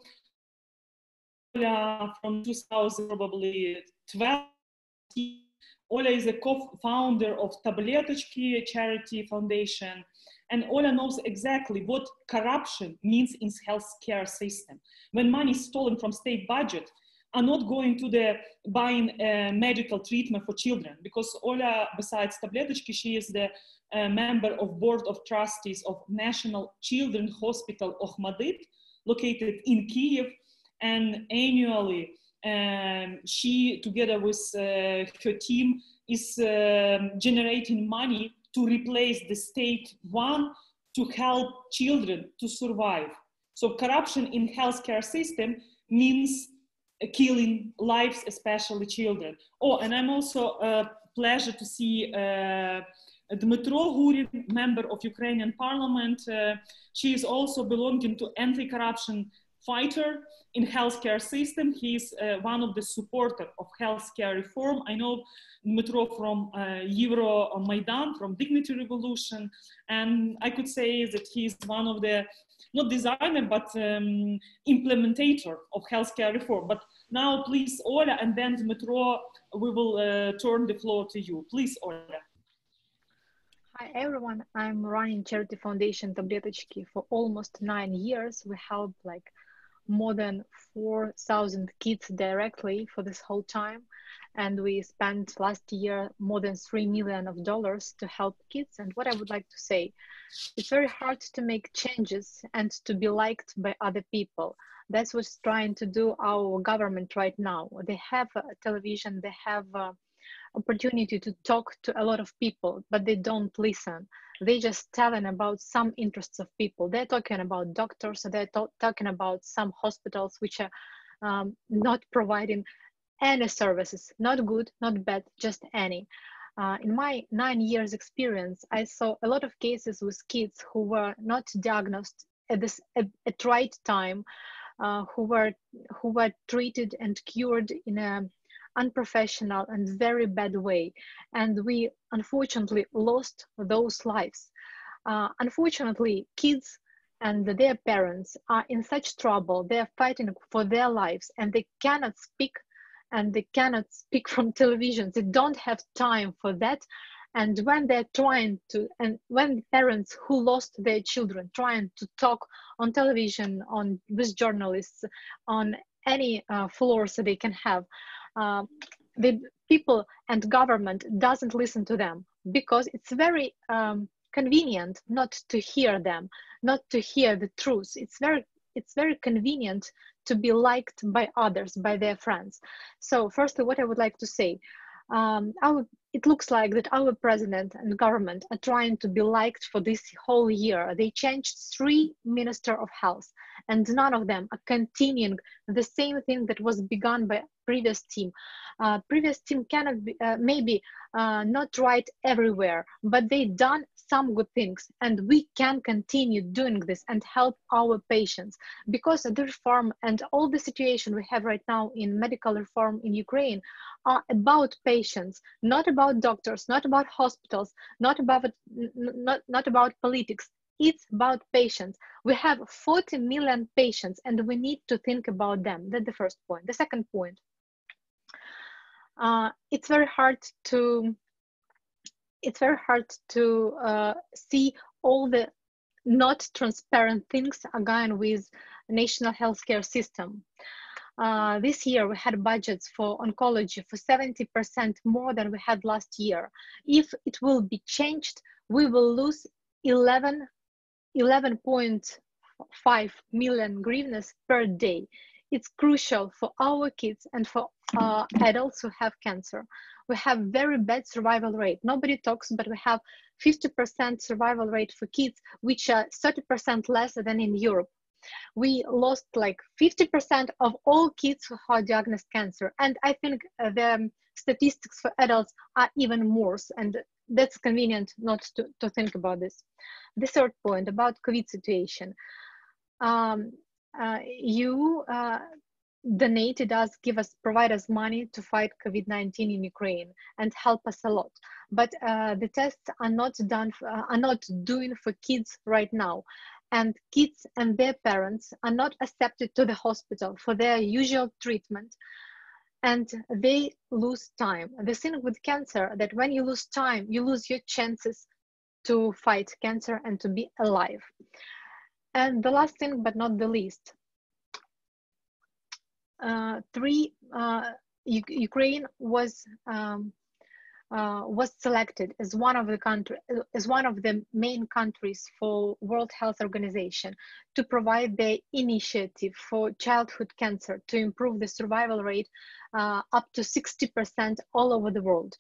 Ola from 2000, probably 12. Ola is a co-founder of Tabletochki Charity Foundation. And Ola knows exactly what corruption means in healthcare system. When money is stolen from state budget, are not going to the buying uh, medical treatment for children because Ola, besides Tabletochki, she is the a member of board of trustees of National Children's Hospital Okhmatdyt, located in Kiev, and annually um, she, together with uh, her team, is uh, generating money to replace the state one to help children to survive. So corruption in healthcare system means killing lives, especially children. Oh, and I'm also a uh, pleasure to see uh, Dmytro Gurin, member of Ukrainian parliament. Uh, she is also belonging to anti-corruption fighter in healthcare system. He's uh, one of the supporter of healthcare reform. I know Dmytro from uh, Euro Maidan, from Dignity Revolution, and I could say that he's one of the not designer but um, implementator of healthcare reform. But now, please, Ola, and then Dmytro, we will uh, turn the floor to you. Please, Ola. Hi everyone, I'm running Charity Foundation Tabletochki for almost nine years. We help like more than 4,000 kids directly for this whole time. And we spent last year more than 3 million of dollars to help kids. And what I would like to say, it's very hard to make changes and to be liked by other people. That's what's trying to do our government right now. They have television, they have uh, opportunity to talk to a lot of people, but they don't listen. They just telling about some interests of people. They're talking about doctors, they're talking about some hospitals which are um, not providing any services, not good, not bad, just any. Uh, in my nine years experience, I saw a lot of cases with kids who were not diagnosed at this at, at right time, uh, who were who were treated and cured in a unprofessional and very bad way. And we unfortunately lost those lives. Uh, unfortunately, kids and their parents are in such trouble. They're fighting for their lives and they cannot speak and they cannot speak from television. They don't have time for that. And when they're trying to, and when parents who lost their children trying to talk on television, on with journalists, on any uh, floors they can have, uh, the people and government doesn't listen to them because it's very um, convenient not to hear them, not to hear the truth. It's very it's very convenient to be liked by others, by their friends. So firstly, what I would like to say, um, our, it looks like that our president and government are trying to be liked for this whole year. They changed three minister of health and none of them are continuing the same thing that was begun by previous team. Uh, previous team cannot be, uh, maybe uh, not right everywhere, but they done some good things and we can continue doing this and help our patients because the reform and all the situation we have right now in medical reform in Ukraine are about patients, not about doctors, not about hospitals, not about, not, not about politics. It's about patients. We have 40 million patients and we need to think about them. That's the first point. The second point, uh, it's very hard to it's very hard to uh, see all the not transparent things again with national healthcare system. Uh, this year we had budgets for oncology for 70% more than we had last year. If it will be changed, we will lose 11, 11.5 million hryvnias per day it's crucial for our kids and for uh, adults who have cancer. We have very bad survival rate. Nobody talks, but we have 50% survival rate for kids, which are 30% less than in Europe. We lost like 50% of all kids who are diagnosed cancer. And I think uh, the statistics for adults are even worse. And that's convenient not to, to think about this. The third point about COVID situation. Um, uh, you uh, donated us, give us, provide us money to fight COVID-19 in Ukraine and help us a lot. But uh, the tests are not done, uh, are not doing for kids right now. And kids and their parents are not accepted to the hospital for their usual treatment and they lose time. The thing with cancer that when you lose time, you lose your chances to fight cancer and to be alive. And the last thing, but not the least, three, uh, Ukraine was um, uh, was selected as one of the country as one of the main countries for World Health Organization to provide the initiative for childhood cancer to improve the survival rate uh, up to 60% all over the world.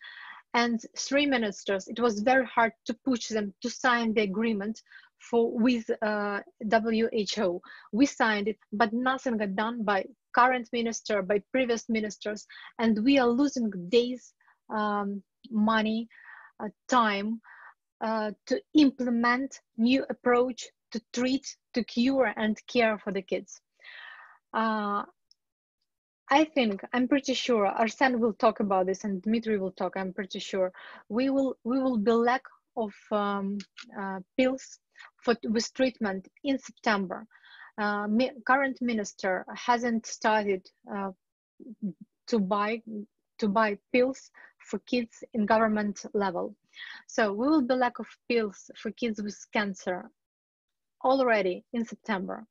And three ministers, it was very hard to push them to sign the agreement for with uh, WHO. We signed it, but nothing got done by current minister, by previous ministers, and we are losing days, um, money, uh, time uh, to implement new approach to treat, to cure, and care for the kids. Uh, I think I'm pretty sure Arsen will talk about this, and Dmitry will talk. I'm pretty sure we will we will be lack of um, uh, pills for with treatment in September. Uh, mi current minister hasn't started uh, to buy to buy pills for kids in government level. So we will be lack of pills for kids with cancer already in September.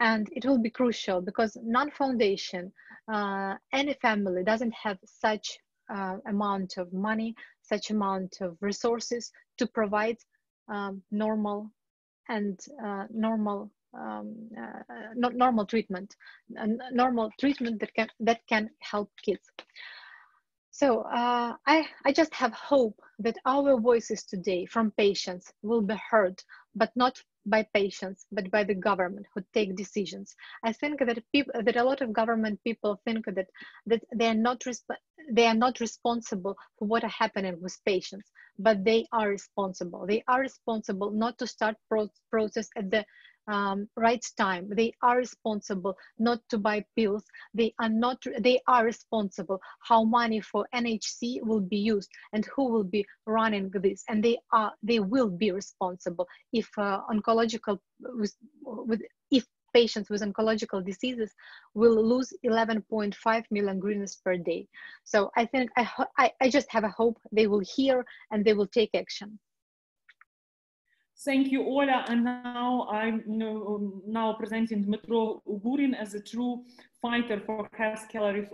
and it will be crucial because non-foundation, uh, any family doesn't have such uh, amount of money, such amount of resources to provide um, normal and uh, normal um, uh, not normal treatment, normal treatment that can that can help kids. So uh, I, I just have hope that our voices today from patients will be heard, but not by patients, but by the government who take decisions. I think that people, that a lot of government people think that that they are not they are not responsible for what are happening with patients, but they are responsible. They are responsible not to start pro process at the um, right time. They are responsible not to buy pills. They are not. They are responsible how money for NHC will be used and who will be running this. And they are. They will be responsible if uh, oncological with, with if patients with oncological diseases will lose 11.5 million hryvnias per day. So I think I, I, I just have a hope they will hear and they will take action. Thank you, Ola. And now I'm you know, um, now presenting Dmytro Ugurin as a true fighter for healthcare,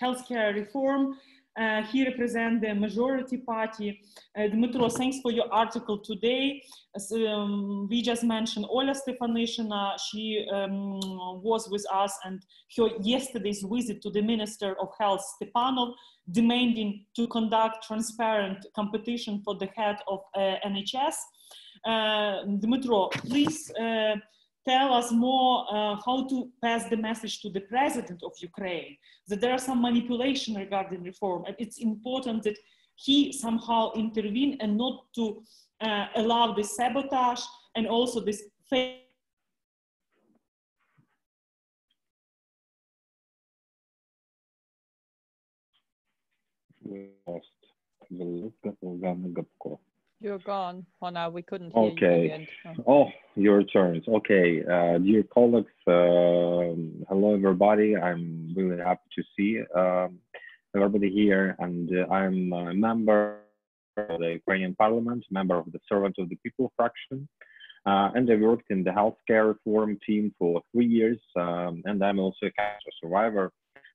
healthcare reform. Uh, he represents the majority party. Uh, Dmytro, thanks for your article today. As, um, we just mentioned Ola Stefanyshyna. She um, was with us and her yesterday's visit to the Minister of Health, Stepanov, demanding to conduct transparent competition for the head of uh, NHS. Uh, Dmytro, please uh, tell us more uh, how to pass the message to the president of Ukraine that there are some manipulation regarding reform and it's important that he somehow intervene and not to uh, allow this sabotage and also this fake lost You're gone, Hana. We couldn't hear okay. you Okay. Oh. oh, your turns. Okay, uh, dear colleagues, uh, hello everybody. I'm really happy to see um, everybody here, and uh, I'm a member of the Ukrainian Parliament, member of the Servant of the People fraction. Uh, and I worked in the healthcare reform team for three years, um, and I'm also a cancer survivor.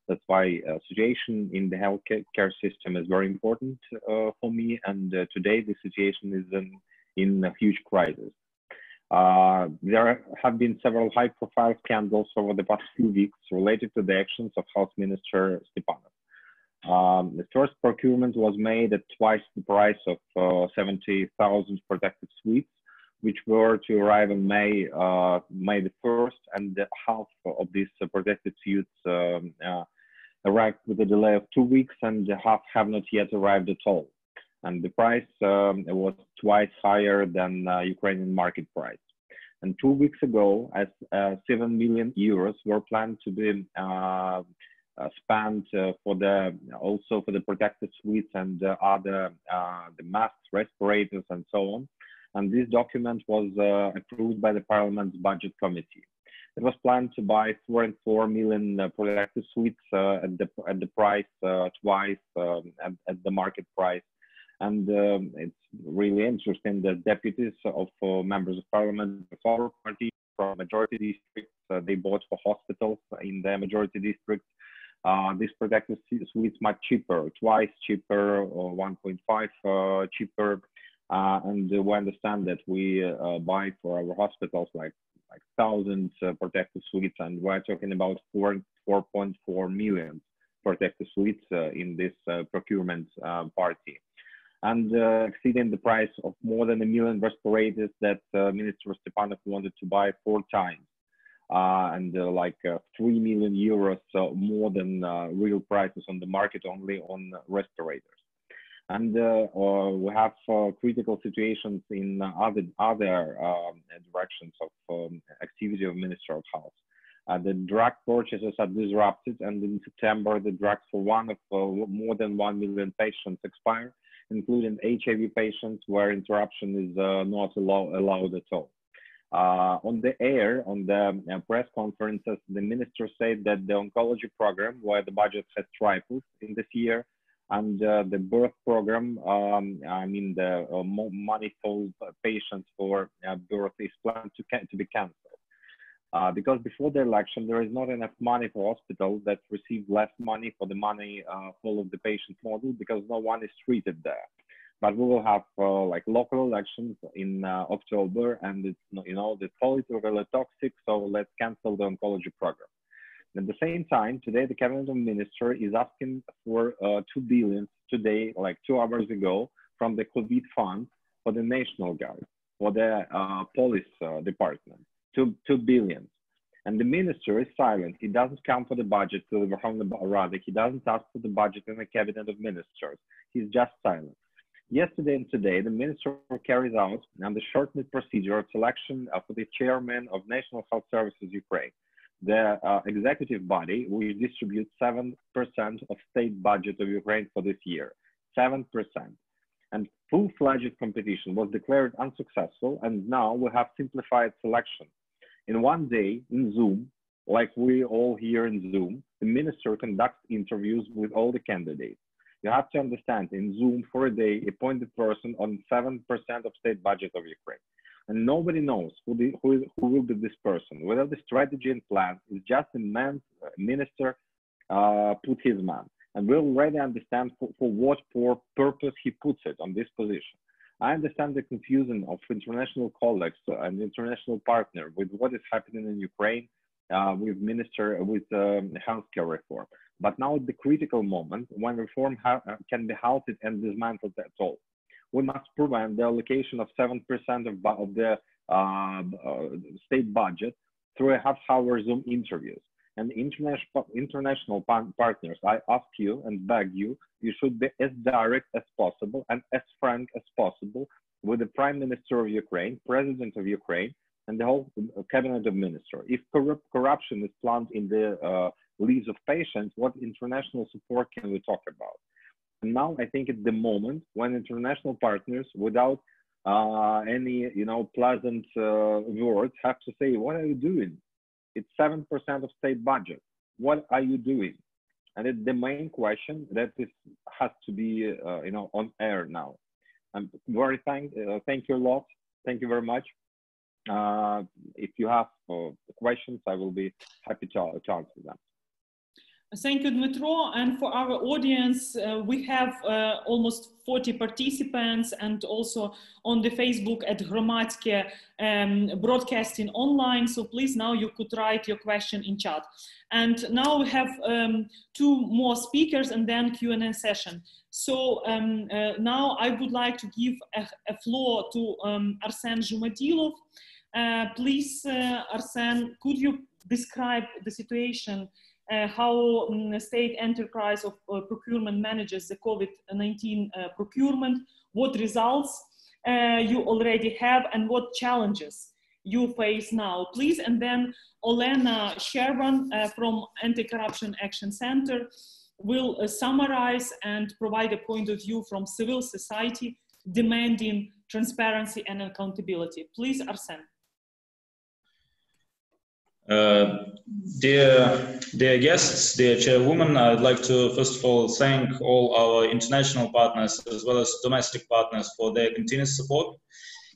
That's why uh, situation in the healthcare system is very important uh, for me. And uh, today the situation is in, in a huge crisis. Uh, there have been several high-profile scandals over the past few weeks related to the actions of Health Minister Stepanov. Um, the first procurement was made at twice the price of uh, 70,000 protective suites, which were to arrive in May, uh, May the 1st, and half of these protective suites um, arrived with a delay of two weeks and half have not yet arrived at all. And the price um, was twice higher than uh, Ukrainian market price. And two weeks ago, as uh, 7 million euros were planned to be uh, uh spent uh, for the also for the protective suites and other uh, the masks, respirators, and so on. And this document was approved by the Parliament's Budget Committee. It was planned to buy four and four million uh, protective suites uh, at the at the price uh, twice um, at, at, the market price. And um, it's really interesting that deputies of uh, members of parliament the our party from majority districts, uh, they bought for hospitals in the majority districts. Uh, these protective suites much cheaper, twice cheaper or 1.5 cheaper. And we understand that we buy for our hospitals like like thousands uh, protective suites, and we're talking about four 4.4 million protective suites uh, in this uh, procurement party and uh, exceeding the price of more than a million respirators that uh, Minister Stepanov wanted to buy four times. Uh, and like 3 million euros more than real prices on the market only on respirators and uh, we have uh, critical situations in other other um, directions of um, activity of Minister of Health. Uh, the drug purchases are disrupted, and in September, the drugs for one of more than one million patients expire, including HIV patients, where interruption is not allow allowed at all. Uh, on the air, on the uh, press conferences, the minister said that the oncology program, where the budget has tripled in this year, and uh, the birth program, um, I mean the uh, money for patients for uh, birth is planned to, to be cancelled. Uh, because before the election, there is not enough money for hospitals that receive less money for the money uh, full of the patient model because no one is treated there. But we will have uh, like local elections in October, and it's you know the politically toxic, so let's cancel the oncology program. At the same time, today the cabinet minister is asking for uh, two billion today, like two hours ago, from the COVID fund for the National Guard, for the uh, police uh, department, two, two billion. And the minister is silent. He doesn't come for the budget to the Verkhovna. He doesn't ask for the budget in the cabinet of ministers. He's just silent. Yesterday and today, the minister carries out and the shortened procedure of selection for the chairman of National Health Services Ukraine the uh, executive body which distributes 7% of state budget of Ukraine for this year. 7%. And full-fledged competition was declared unsuccessful, and now we have simplified selection. In one day, in Zoom, like we all here in Zoom, the minister conducts interviews with all the candidates. You have to understand, in Zoom, for a day, appointed person on 7% of state budget of Ukraine and nobody knows who, the, who, who will be this person. whether the strategy and plan, is just a man, minister uh, put his man. And we already understand for, for what for purpose he puts it on this position. I understand the confusion of international colleagues and international partner with what is happening in Ukraine uh, with minister with um, healthcare reform. But now the critical moment when reform can be halted and dismantled at all we must prevent the allocation of 7% of, of the uh, uh, state budget through a half-hour Zoom interviews. And international, international partners, I ask you and beg you, you should be as direct as possible and as frank as possible with the Prime Minister of Ukraine, President of Ukraine, and the whole cabinet of ministers. If corruption is planted in the uh, of patients, what international support can we talk about? Now I think at the moment when international partners, without uh, any you know pleasant uh, words, have to say, "What are you doing? It's seven percent of state budget. What are you doing?" And it's the main question that is has to be uh, you know on air now. I'm very thank uh, thank you a lot. Thank you very much. Uh, if you have uh, questions, I will be happy to, to answer them. Thank you, Dmitro. And for our audience, uh, we have uh, almost 40 participants and also on the Facebook at Hromadske um, broadcasting online. So please now you could write your question in chat. And now we have um, two more speakers and then Q&A session. So um, uh, now I would like to give a, a floor to um, Arsen Zhumadilov. Uh, please, uh, Arsen, could you describe the situation uh, how um, state enterprise of uh, procurement manages the COVID-19 uh, procurement, what results you already have and what challenges you face now, please. And then Olena Shcherban from Anti-Corruption Action Center will uh, summarize and provide a point of view from civil society demanding transparency and accountability. Please, Arsen. Uh, dear, dear guests, dear chairwoman, I'd like to first of all thank all our international partners as well as domestic partners for their continuous support.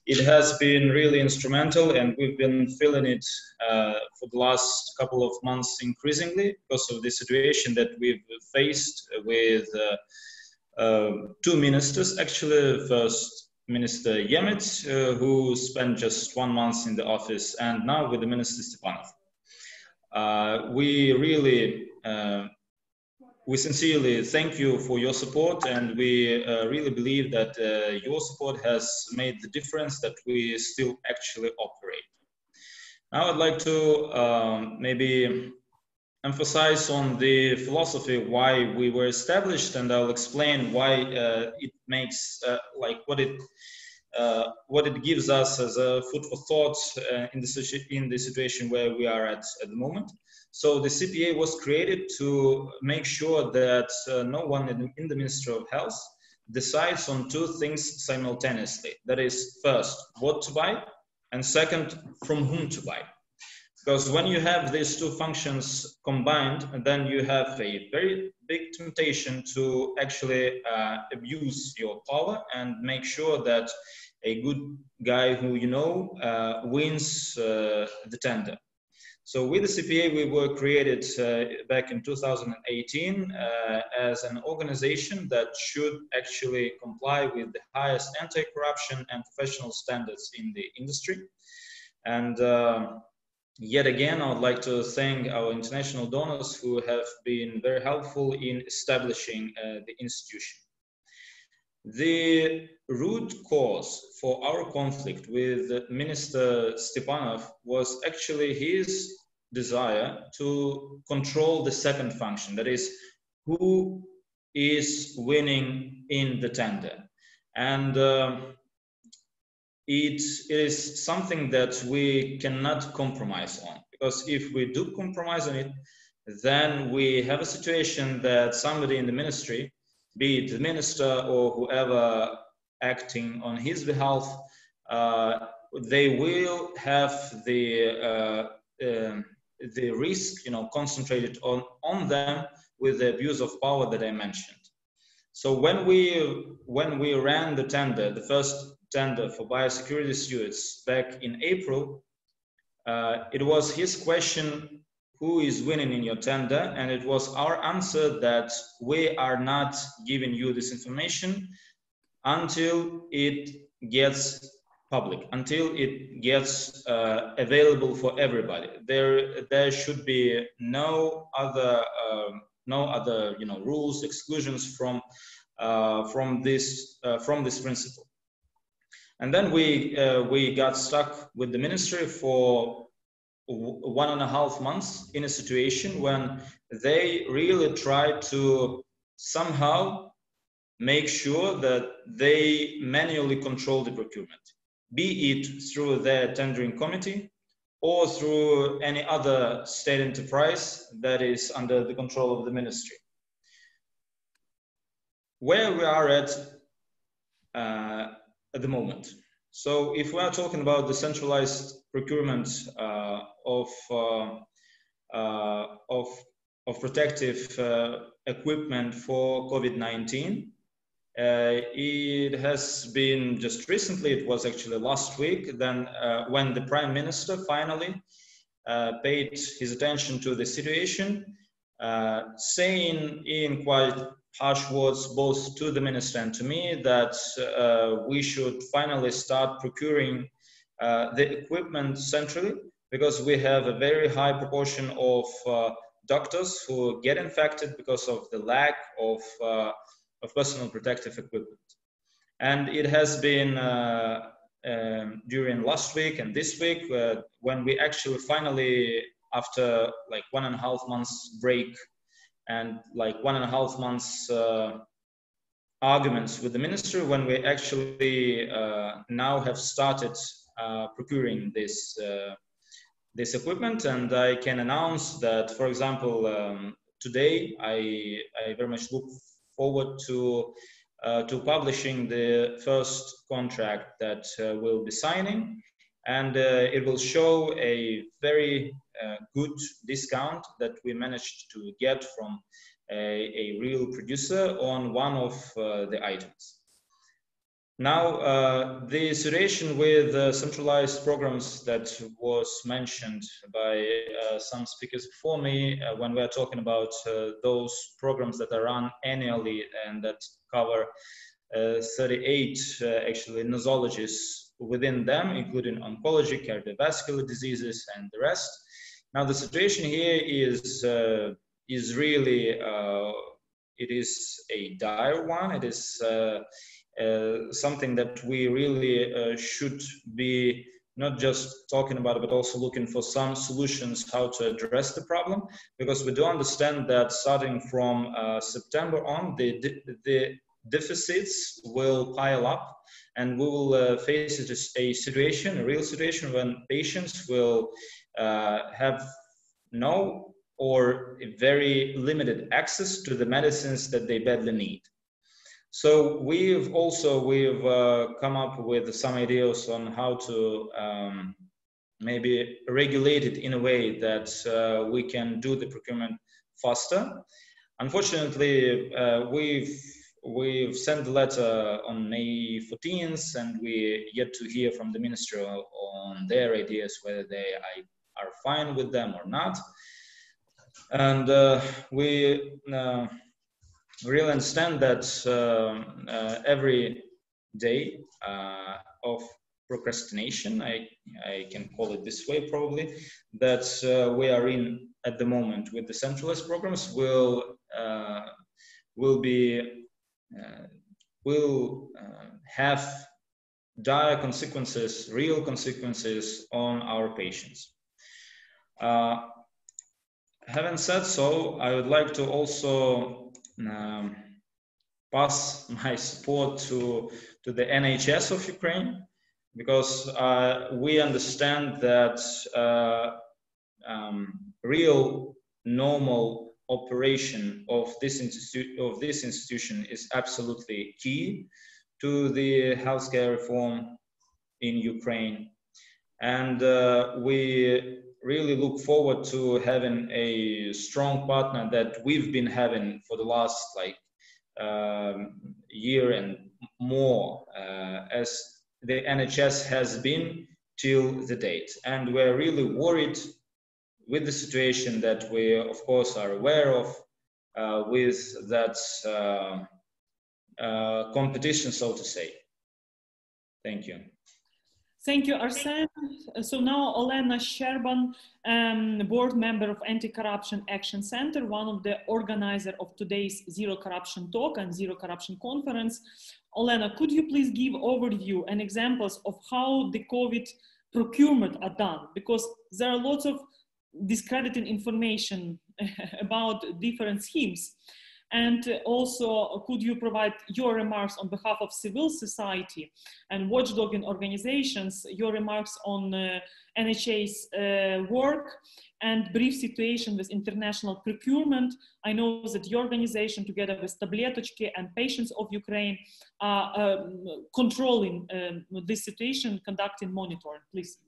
It has been really instrumental and we've been feeling it uh, for the last couple of months increasingly because of the situation that we've faced with uh, uh two ministers, actually, first Minister Yemets, uh, who spent just one month in the office, and now with the Minister Stepanov. Uh, we really, uh, we sincerely thank you for your support and we uh, really believe that your support has made the difference that we still actually operate. Now I'd like to um, maybe emphasize on the philosophy why we were established and I'll explain why uh, it makes uh, like what it uh, what it gives us as a food for thought uh, in, the, in the situation where we are at at the moment. So the CPA was created to make sure that uh, no one in, in the Ministry of Health decides on two things simultaneously. That is, first, what to buy, and second, from whom to buy. Because when you have these two functions combined, then you have a very big temptation to actually uh, abuse your power and make sure that a good guy who you know uh, wins uh, the tender. So with the CPA, we were created uh, back in 2018 uh, as an organization that should actually comply with the highest anti-corruption and professional standards in the industry. And uh, yet again, I would like to thank our international donors who have been very helpful in establishing uh, the institution. The root cause for our conflict with Minister Stepanov was actually his desire to control the second function, that is, who is winning in the tender. And uh, it is something that we cannot compromise on, because if we do compromise on it, then we have a situation that somebody in the ministry, be it the minister or whoever acting on his behalf, uh, they will have the uh, um, the risk, you know, concentrated on, on them with the abuse of power that I mentioned. So when we, when we ran the tender, the first tender for biosecurity suits back in April, uh, it was his question, who is winning in your tender? And it was our answer that we are not giving you this information until it gets public until it gets uh, available for everybody. There, there should be no other, um, no other, you know, rules, exclusions from, uh, from this, uh, from this principle. And then we, uh, we got stuck with the ministry for one and a half months in a situation when they really tried to somehow make sure that they manually control the procurement be it through their tendering committee or through any other state enterprise that is under the control of the ministry. Where we are at uh, at the moment. So if we are talking about the centralized procurement uh, of, uh, uh of, of protective uh, equipment for COVID-19, uh, it has been just recently, it was actually last week, then uh, when the Prime Minister finally uh, paid his attention to the situation, saying in quite harsh words, both to the Minister and to me, that uh, we should finally start procuring uh, the equipment centrally because we have a very high proportion of doctors who get infected because of the lack of of personal protective equipment. And it has been uh, um, during last week and this week uh, when we actually finally, after like one and a half months break and like one and a half months uh, arguments with the ministry, when we actually uh, now have started uh, procuring this uh, this equipment, and I can announce that, for example, um, today I, I very much look forward to uh, to publishing the first contract that uh, we'll be signing and uh, it will show a very uh, good discount that we managed to get from a, a real producer on one of uh, the items. Now, uh, the situation with uh, centralized programs that was mentioned by uh, some speakers before me, uh, when we are talking about uh, those programs that are run annually and that cover uh, 38 actually nosologies within them, including oncology, cardiovascular diseases, and the rest. Now, the situation here is is really it is a dire one. It is uh, something that we really uh, should be not just talking about it, but also looking for some solutions how to address the problem, because we do understand that starting from uh, September on, the, the deficits will pile up and we will uh, face a situation, a real situation when patients will uh, have no or very limited access to the medicines that they badly need. So we've also we've uh, come up with some ideas on how to um, maybe regulate it in a way that uh, we can do the procurement faster. Unfortunately, uh, we've we've sent a letter on May 14th, and we yet to hear from the minister on their ideas whether they are fine with them or not. And uh, we uh, really understand that uh, uh, every day uh, of procrastination, I, I can call it this way probably, that we are in at the moment with the centralized programs will, will be will have dire consequences, real consequences on our patients. Uh, having said so, I would like to also um, pass my support to, to the NHS of Ukraine because uh, we understand that uh, um, real normal operation of this, institu- of this institution is absolutely key to the healthcare reform in Ukraine. And uh, we really look forward to having a strong partner that we've been having for the last like um, year and more uh, as the NHS has been till the date. And we're really worried with the situation that we, of course, are aware of uh, with that uh, uh, competition, so to say. Thank you. Thank you, Arsen. So now Olena Shcherban, um, board member of Anti-Corruption Action Center, one of the organizer of today's Zero Corruption Talk and Zero Corruption Conference. Olena, could you please give overview and examples of how the COVID procurement are done? Because there are lots of discrediting information about different schemes. And also, could you provide your remarks on behalf of civil society and watchdogging organizations, your remarks on uh, NHA's uh, work and brief situation with international procurement. I know that your organization, together with Tabletochki and Patients of Ukraine, are um, controlling um, this situation, conducting monitoring. Please.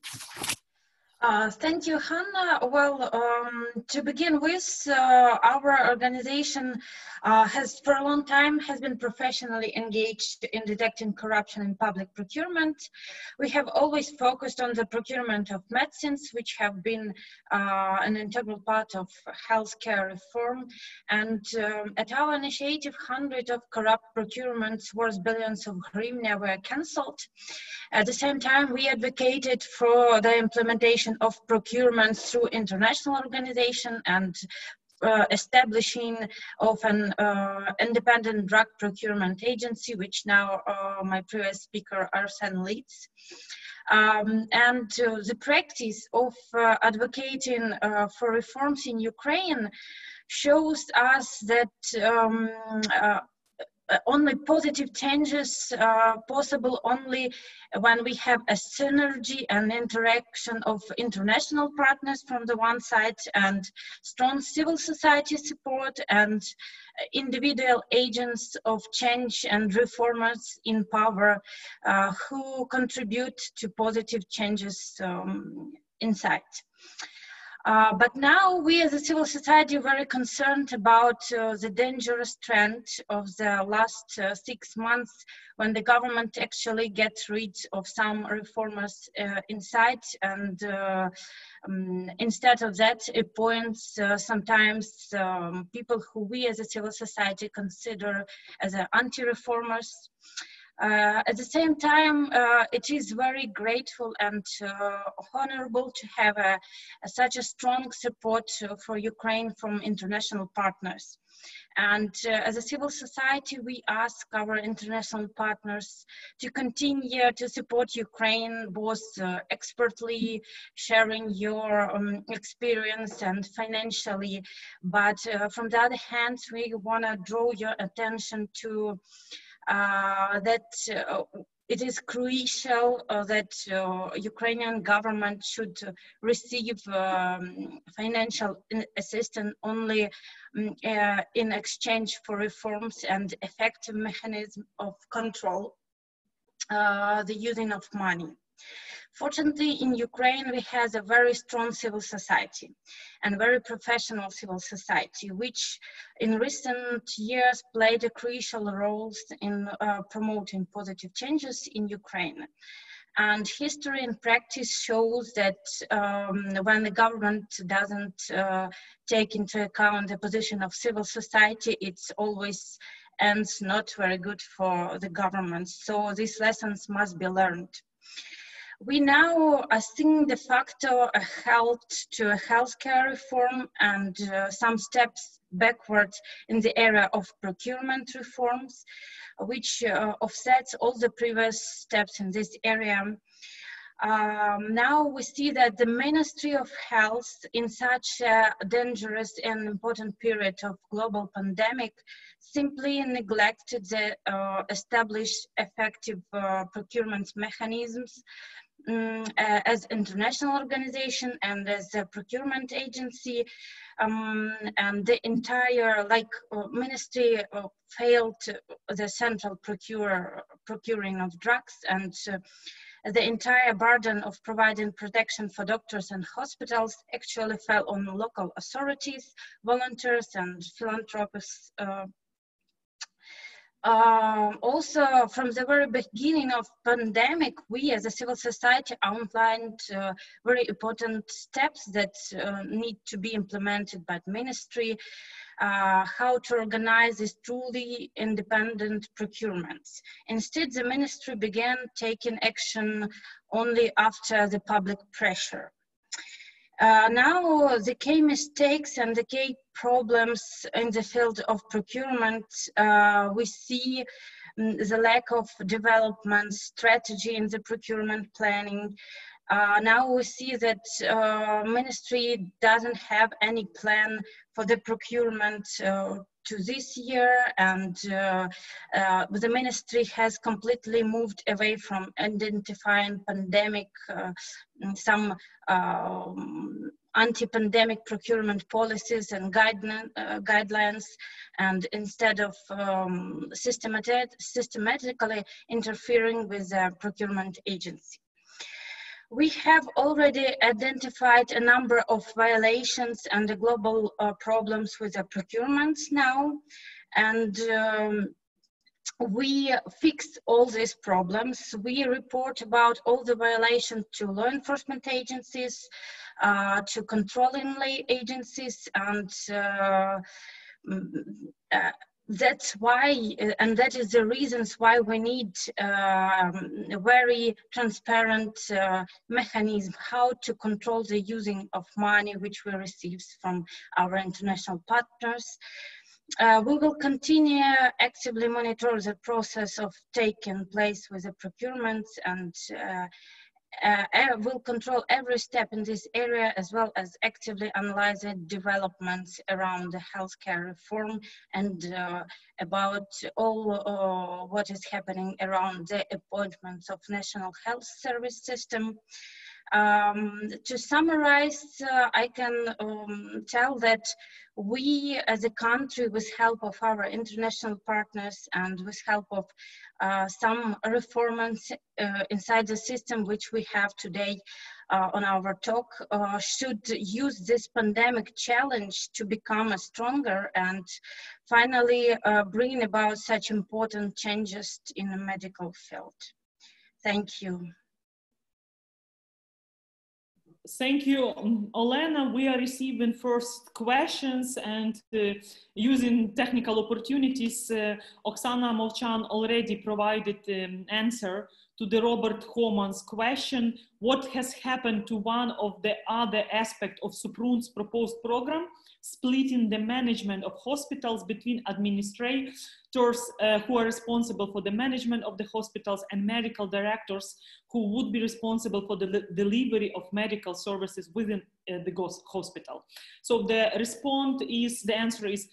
Uh, thank you, Hannah. Well, um, to begin with, uh, our organization uh, has for a long time has been professionally engaged in detecting corruption in public procurement. We have always focused on the procurement of medicines, which have been uh, an integral part of healthcare reform. And um, at our initiative, hundreds of corrupt procurements worth billions of hryvnia were cancelled. At the same time, we advocated for the implementation of procurement through international organization and uh, establishing of an uh, independent drug procurement agency, which now uh, my previous speaker Arsen leads. Um, and uh, the practice of uh, advocating uh, for reforms in Ukraine shows us that um, only positive changes are possible only when we have a synergy and interaction of international partners from the one side and strong civil society support and individual agents of change and reformers in power uh, who contribute to positive changes um, inside. Uh, but now we as a civil society are very concerned about uh, the dangerous trend of the last uh, six months when the government actually gets rid of some reformers uh, inside and uh, um, instead of that appoints sometimes um, people who we as a civil society consider as anti-reformers uh, at the same time, uh, it is very grateful and uh, honorable to have a, a, such a strong support for Ukraine from international partners. And uh, as a civil society, we ask our international partners to continue to support Ukraine, both uh, expertly sharing your um, experience and financially. But uh, from the other hand, we want to draw your attention to uh, that uh, it is crucial uh, that uh, Ukrainian government should receive um, financial assistance only um, uh, in exchange for reforms and effective mechanism of control uh, the using of money. Fortunately, in Ukraine, we have a very strong civil society and very professional civil society, which in recent years played a crucial role in uh, promoting positive changes in Ukraine. And history and practice shows that um, when the government doesn't uh, take into account the position of civil society, it's always ends not very good for the government. So these lessons must be learned. We now are seeing de facto a halt to a healthcare reform and uh, some steps backwards in the area of procurement reforms, which uh, offsets all the previous steps in this area. Um, now we see that the Ministry of Health in such a dangerous and important period of global pandemic simply neglected the uh, established effective uh, procurement mechanisms um, as international organization and as a procurement agency um, and the entire like uh, ministry uh, failed the central procure procuring of drugs and the entire burden of providing protection for doctors and hospitals actually fell on local authorities, volunteers and philanthropists uh, um, also, from the very beginning of pandemic, we as a civil society outlined uh, very important steps that uh, need to be implemented by the ministry, uh, how to organize these truly independent procurements. Instead, the ministry began taking action only after the public pressure. Uh, now the key mistakes and the key problems in the field of procurement, uh, we see um, the lack of development strategy in the procurement planning. Uh, now we see that uh, ministry doesn't have any plan for the procurement uh, to this year and uh, uh, the ministry has completely moved away from identifying pandemic uh, some um, anti-pandemic procurement policies and uh, guidelines and instead of um, systematic, systematically interfering with the procurement agency we have already identified a number of violations and the global uh, problems with the procurements now. And um, we fixed all these problems. We report about all the violations to law enforcement agencies, uh, to controlling agencies, and uh, mm, uh, that's why, uh, and that is the reasons why we need um, a very transparent uh, mechanism how to control the using of money which we receive from our international partners. Uh, we will continue actively monitor the process of taking place with the procurement and uh, uh, will control every step in this area as well as actively analyze developments around the healthcare reform and uh, about all uh, what is happening around the appointments of national health service system um, to summarize, uh, I can um, tell that we as a country, with help of our international partners and with help of uh, some reforms uh, inside the system which we have today uh, on our talk, uh, should use this pandemic challenge to become stronger and finally uh, bring about such important changes in the medical field. Thank you. Thank you, Olena. We are receiving first questions and uh, using technical opportunities. Uh, Oksana Movchan already provided um, answer to the Robert Homan's question, what has happened to one of the other aspect of Suprun's proposed program, splitting the management of hospitals between administrators uh, who are responsible for the management of the hospitals and medical directors who would be responsible for the delivery of medical services within uh, the hospital. So the response is, the answer is,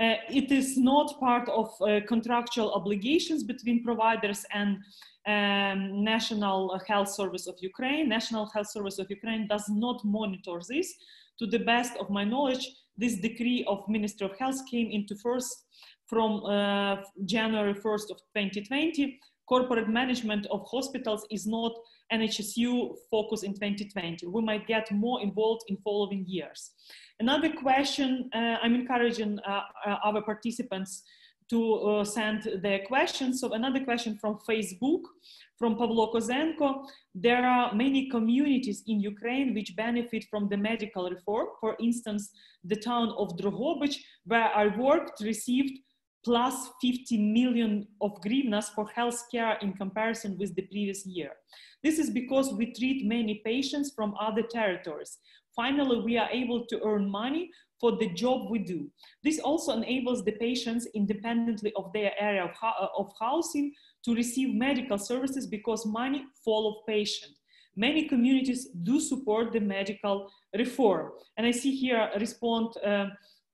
uh, it is not part of uh, contractual obligations between providers and um, National Health Service of Ukraine. National Health Service of Ukraine does not monitor this. To the best of my knowledge, this decree of Ministry of Health came into force from uh, January 1st of 2020. Corporate management of hospitals is not NHSU focus in 2020. We might get more involved in following years. Another question, uh, I'm encouraging uh, uh our participants to send their questions. So another question from Facebook, from Pavlo Kozenko. There are many communities in Ukraine which benefit from the medical reform. For instance, the town of Drohobych, where I worked, received plus 50 million of grivnas for healthcare in comparison with the previous year. This is because we treat many patients from other territories. Finally, we are able to earn money for the job we do. This also enables the patients independently of their area of, of housing to receive medical services because money follows patient. Many communities do support the medical reform. And I see here a response uh,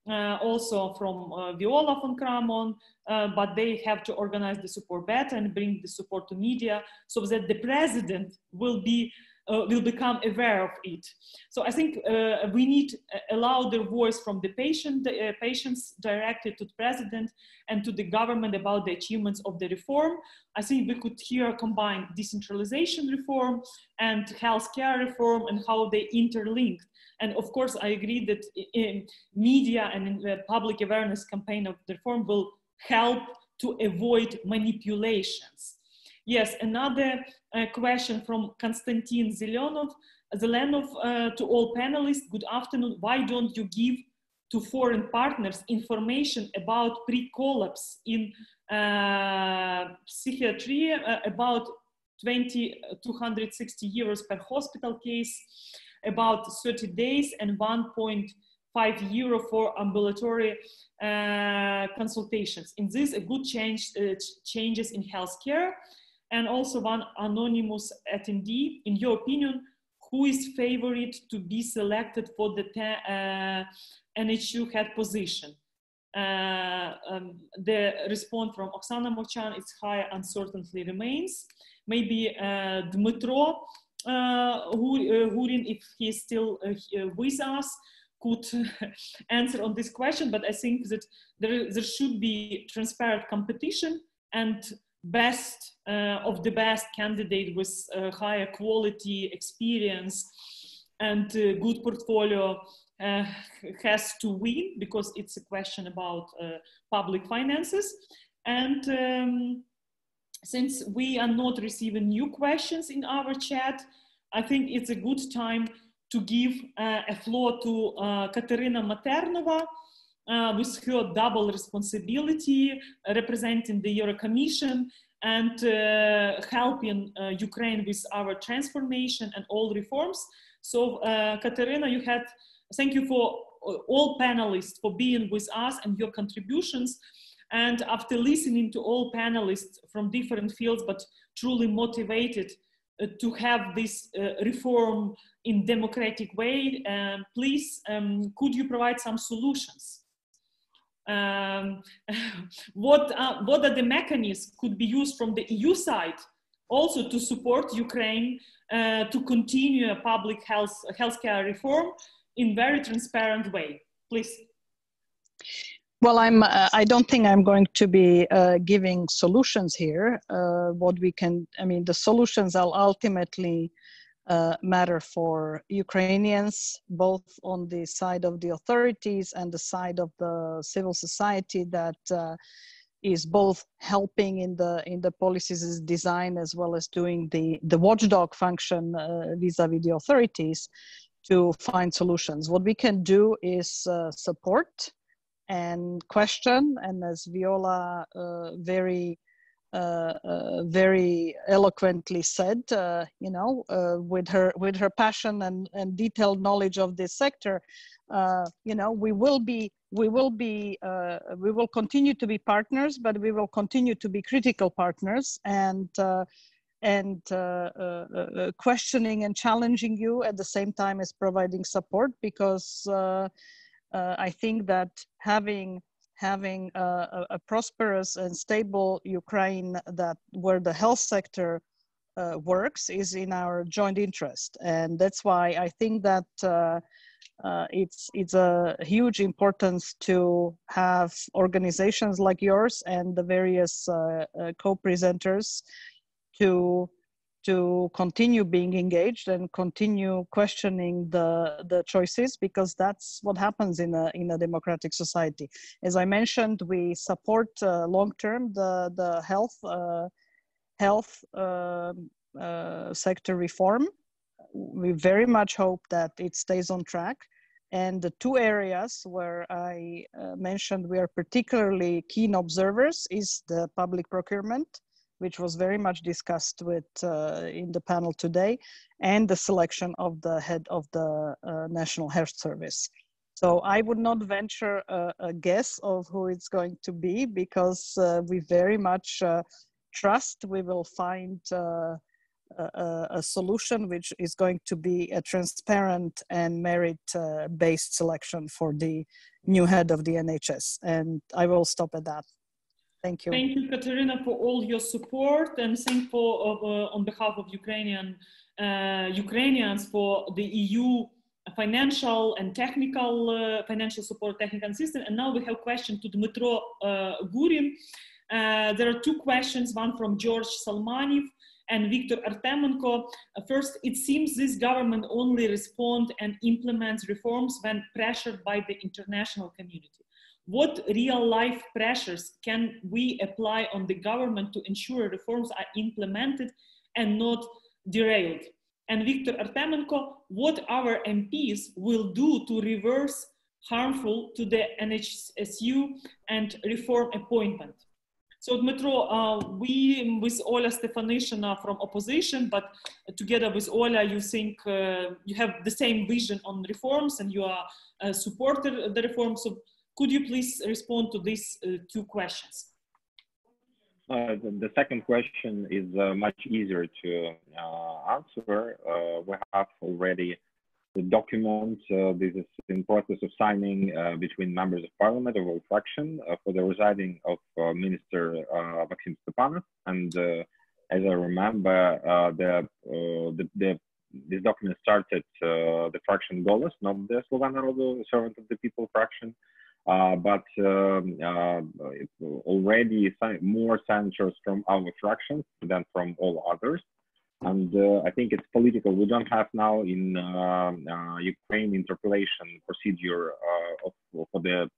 uh, also from uh, Viola von Cramon, uh, but they have to organize the support better and bring the support to media so that the president will be uh, will become aware of it. So I think uh, we need a louder voice from the patient, uh, patients directed to the president and to the government about the achievements of the reform. I think we could here combine decentralization reform and healthcare reform and how they interlinked. And of course, I agree that in media and the public awareness campaign of the reform will help to avoid manipulations. Yes, another uh, question from Konstantin Zelenov. Zelenov uh, to all panelists, good afternoon. Why don't you give to foreign partners information about pre-collapse in uh, psychiatry, uh, about 20, 260 euros per hospital case, about 30 days and 1.5 euro for ambulatory uh, consultations. In this, a good change, uh, changes in healthcare and also one anonymous attendee. In your opinion, who is favorite to be selected for the uh, NHU head position? Uh, um, the response from Oksana Movchan is high uncertainty remains. Maybe uh, Dmytro uh, Hurin, uh, if he's still uh, with us, could answer on this question, but I think that there, there should be transparent competition and best uh, of the best candidate with uh, higher quality experience and uh, good portfolio uh, has to win because it's a question about uh, public finances. And um, since we are not receiving new questions in our chat i think it's a good time to give uh, a floor to Katarina Mathernova, uh, with her double responsibility, uh, representing the Euro Commission and uh, helping uh, Ukraine with our transformation and all reforms. So, uh, Katarina, you had, thank you for uh, all panelists for being with us and your contributions. And after listening to all panelists from different fields, but truly motivated to have this reform in democratic way, um, please, um, could you provide some solutions? Um, what, uh, what are the mechanisms could be used from the EU side also to support Ukraine uh, to continue a public health healthcare reform in very transparent way, please. Well, I'm. Uh, I don't think I'm going to be uh, giving solutions here. Uh, what we can, I mean, the solutions are ultimately uh, matter for Ukrainians, both on the side of the authorities and the side of the civil society that uh, is both helping in the in the policies design as well as doing the the watchdog function uh, vis-a-vis the authorities to find solutions. What we can do is uh, support and question, and as Viola very uh, uh, very eloquently said, uh, you know, with her with her passion and, and detailed knowledge of this sector, you know, we will be we will be we will continue to be partners, but we will continue to be critical partners and and uh, uh, uh, questioning and challenging you at the same time as providing support because I think that having having a, a, prosperous and stable Ukraine that where the health sector uh, works is in our joint interest, and that's why I think that uh, uh, it's it's a huge importance to have organizations like yours and the various uh, uh, co-presenters to to continue being engaged and continue questioning the the choices because that's what happens in a in a democratic society. As i mentioned we support uh, long term the the health uh, health uh, uh, sector reform. We very much hope that it stays on track. And the two areas where I uh, mentioned we are particularly keen observers is the public procurement which was very much discussed with uh, in the panel today, and the selection of the head of the uh, National Health Service. So I would not venture a, a guess of who it's going to be because uh, we very much uh, trust we will find uh, a, a, solution which is going to be a transparent and merit-based uh, selection for the new head of the NHS. And I will stop at that. Thank you. Thank you, Katarina, for all your support, and thank for uh, on behalf of Ukrainian uh, Ukrainians for the EU financial and technical uh, financial support technical assistance. And now we have a question to Dmytro uh, Hurin. Uh, there are two questions, one from George Salmanev and Viktor Artemenko. Uh, first, it seems this government only responds and implements reforms when pressured by the international community what real life pressures can we apply on the government to ensure reforms are implemented and not derailed? And Viktor Artemenko, what our MPs will do to reverse harmful to the NHSU and reform appointment. So Dmytro, uh, we with Ola Stefanyshyna from opposition, but together with Ola, you think uh, you have the same vision on reforms and you are uh, supported the reforms. So could you please respond to these uh, two questions? Uh, the, the, second question is uh, much easier to uh, answer. Uh, we have already the document. Uh, this is in process of signing between members of parliament of all fraction for the residing of Minister Maxim Stepanov. And as I remember, the, the, the, this document started the fraction Golos, not the Sluha Narodu, Servant of the People fraction. Uh, but um, uh, already more senators from our fractions than from all others. And uh, I think it's political. We don't have now in um, Ukraine interpellation procedure of, for the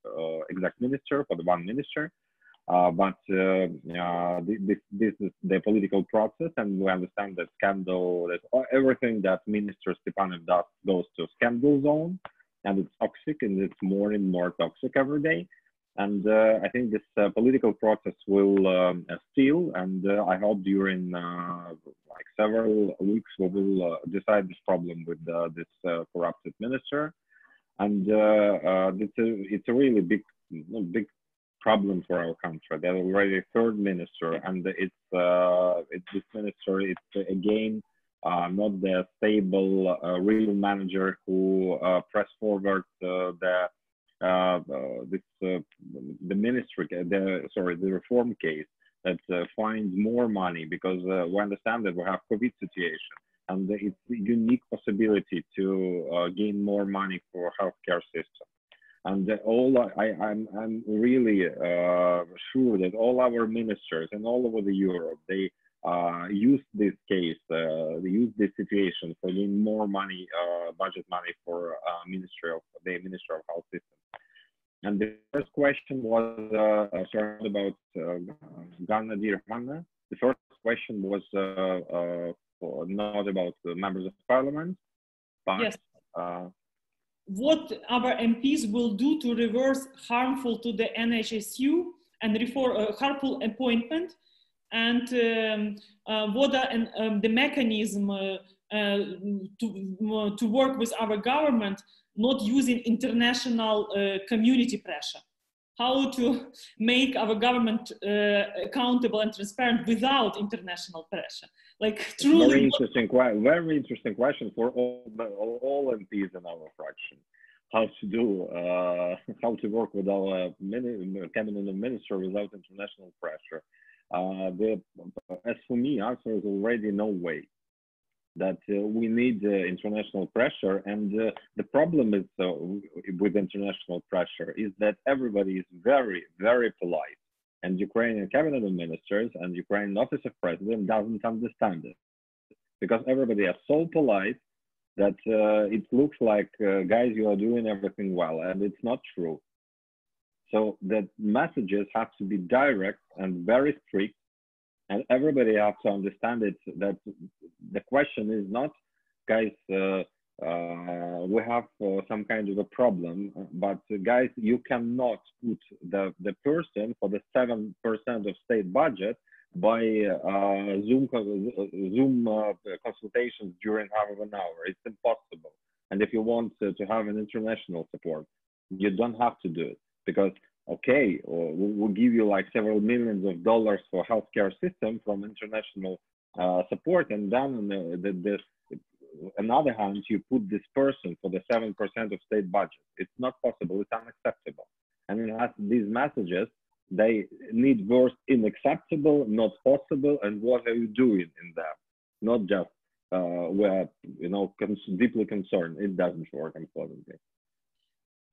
exact minister, for the one minister. Uh, but uh, uh, this, this, is the political process, and we understand that scandal, that everything that Minister Stepanov does goes to scandal zone and it's toxic and it's more and more toxic every day. And uh, I think this uh, political process will um, uh, still, and uh, I hope during uh, like several weeks we will uh, decide this problem with this corrupted minister. And it's a it's a really big big problem for our country. There's already a third minister, and it's it's this minister. It's again uh, not the stable uh, real manager who uh, press forward the this the ministry the sorry the reform case that finds more money because we understand that we have COVID situation and it's a unique possibility to uh, gain more money for healthcare system. And all I, I'm, I'm really uh, sure that all our ministers and all over the Europe, they uh, use this case, uh, use this situation for getting more money, uh, budget money for uh, Ministry of the Ministry of Health System. And the first question was uh, uh sorry about uh, Ghana, dear Hannah. The first question was for, not about the members of parliament, but yes. what our MPs will do to reverse harmful to the NHSU and reform harmful appointment and um, uh, what are and, um, the mechanism uh, uh, to, to work with our government not using international community pressure. How to make our government uh, accountable and transparent without international pressure. Like truly very interesting very interesting question for all the, all MPs in our fraction. How to do uh, how to work with our cabinet minister without international pressure uh, the, as for me, answer is already no way that uh, we need uh, international pressure. And uh, the problem is uh, with international pressure is that everybody is very, very polite. And Ukrainian cabinet of ministers and Ukrainian office of president doesn't understand it. because everybody is so polite that uh, it looks like guys you are doing everything well and it's not true so the messages have to be direct and very strict and everybody has to understand it that the question is not guys uh, uh, we have uh, some kind of a problem but guys you cannot put the the person for the seven percent of state budget by uh, zoom zoom uh, consultations during half of an hour. It's impossible. And if you want to have an international support you don't have to do it because okay, we'll give you like several millions of dollars for healthcare system from international uh, support, and then on the, the, the, another hand, you put this person for the seven percent of state budget. It's not possible. It's unacceptable. And has these messages. They need words unacceptable, not possible, and what are you doing in that? Not just uh, we're you know deeply concerned. It doesn't work, unfortunately.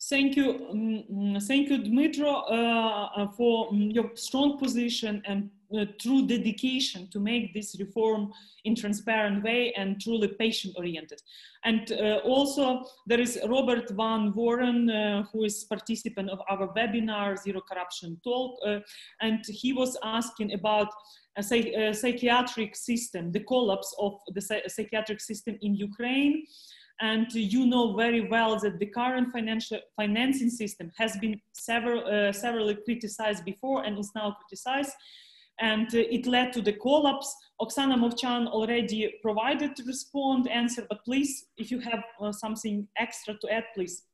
Thank you, um, thank you, Dmytro, uh, for um, your strong position and uh, true dedication to make this reform in transparent way and truly patient oriented. And uh, also there is Robert Van Warren, uh, who is participant of our webinar, Zero Corruption Talk, uh, and he was asking about a, psych a psychiatric system, the collapse of the psychiatric system in Ukraine and you know very well that the current financial financing system has been several, uh, severally criticized before and is now criticized and uh, it led to the collapse. Oksana Movchan already provided to respond answer, but please, if you have uh, something extra to add, please.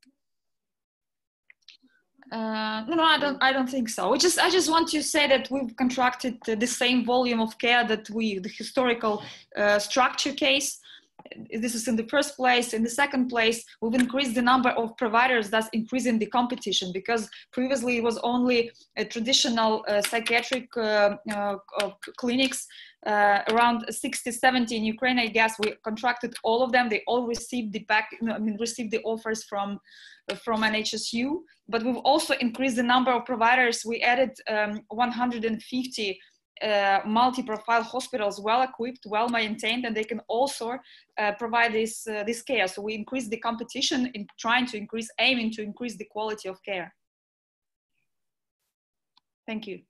Uh, no, no, I don't. I don't think so. Just, I just want to say that we've contracted the same volume of care that we, the historical uh, structure case this is in the first place. In the second place, we've increased the number of providers, thus increasing the competition because previously it was only a traditional uh, psychiatric uh, uh, clinics uh, around 60, 70 in Ukraine, I guess we contracted all of them. They all received the back, I mean, received the offers from, from NHSU, but we've also increased the number of providers. We added um, 150 uh, multi-profile hospitals well equipped well maintained and they can also uh, provide this uh, this care so we increase the competition in trying to increase aiming to increase the quality of care thank you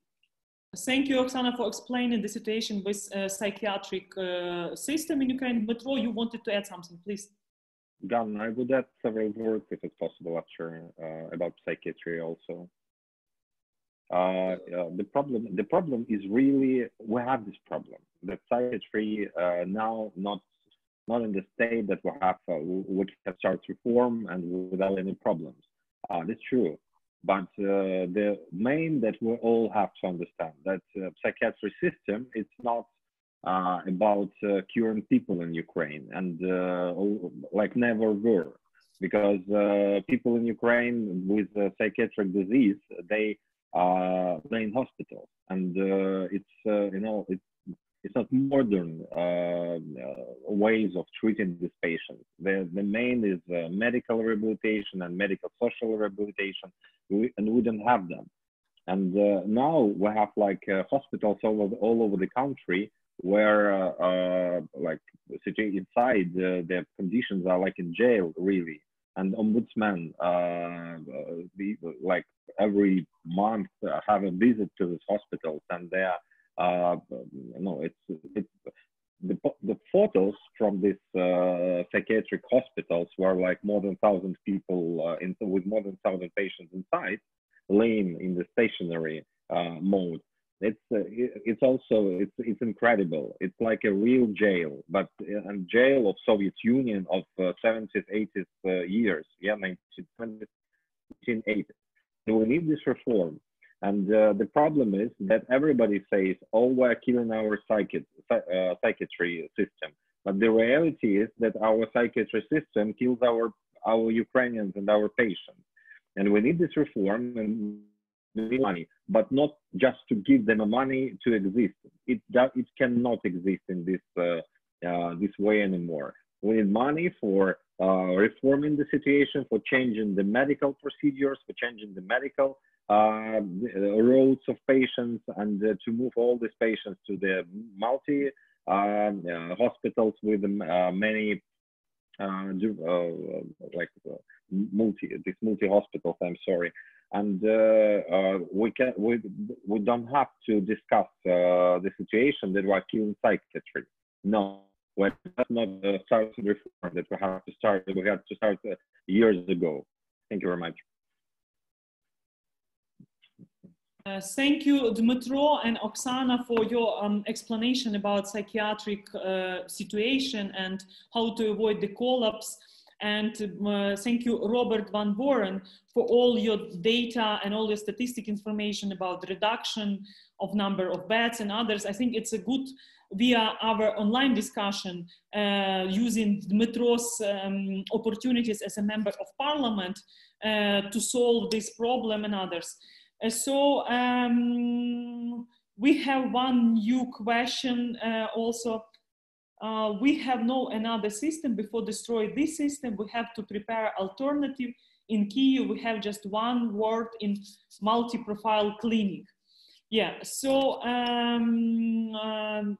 Thank you, Oksana, for explaining the situation with uh, psychiatric uh, system in Ukraine. Dmytro, you wanted to add something, please. Gan, I would add several words, if it's possible, after uh, about psychiatry also. Uh, uh, the problem the problem is really we have this problem. That psychiatry uh, now not not in the state that we have uh, we can start reform and without any problems. Uh, that's true, but uh, the main that we all have to understand that psychiatry system it's not about curing people in Ukraine and like never were. Because people in Ukraine with psychiatric disease they uh, in hospitals, and uh, it's uh, you know it's it's not modern uh, uh, ways of treating these patients. The, the main is uh, medical rehabilitation and medical social rehabilitation, we, and we don't have them. And now we have like hospitals all over, all over the country where like inside the conditions are like in jail really and ombudsman uh, the, like every month uh, have a visit to these hospitals and they are uh, no it's it's the, the photos from these uh, psychiatric hospitals were like more than thousand people uh, in, with more than thousand patients inside laying in the stationary uh, mode it's uh, it's also it's it's incredible. It's like a real jail, but a jail of Soviet Union of uh, 70s, 80s uh, years, yeah, 1980s. So we need this reform, and uh, the problem is that everybody says, "Oh, we're killing our psychi- uh, psychiatry system," but the reality is that our psychiatry system kills our our Ukrainians and our patients, and we need this reform and money, but not just to give them money to exist. It it cannot exist in this uh, uh, this way anymore. We need money for uh, reforming the situation, for changing the medical procedures, for changing the medical uh, roads of patients, and uh, to move all these patients to the multi um, hospitals with many like multi these multi hospitals. I'm sorry, and we can we we don't have to discuss the situation that we're killing psychiatry. No, that's not the start reform that we have to start we had to start uh, years ago thank you very much uh, thank you, Dmytro and Oksana, for your um, explanation about psychiatric uh, situation and how to avoid the collapse. And uh, thank you, Robert Van Boren, for all your data and all your statistic information about reduction of number of beds and others. I think it's a good via our online discussion uh, using Dmytro's um, opportunities as a member of parliament uh, to solve this problem and others. Uh, so um, we have one new question uh, also. Uh, we have no another system before destroy this system. We have to prepare alternative. In Kyiv, we have just one word in multi-profile clinic. Yeah, so um, um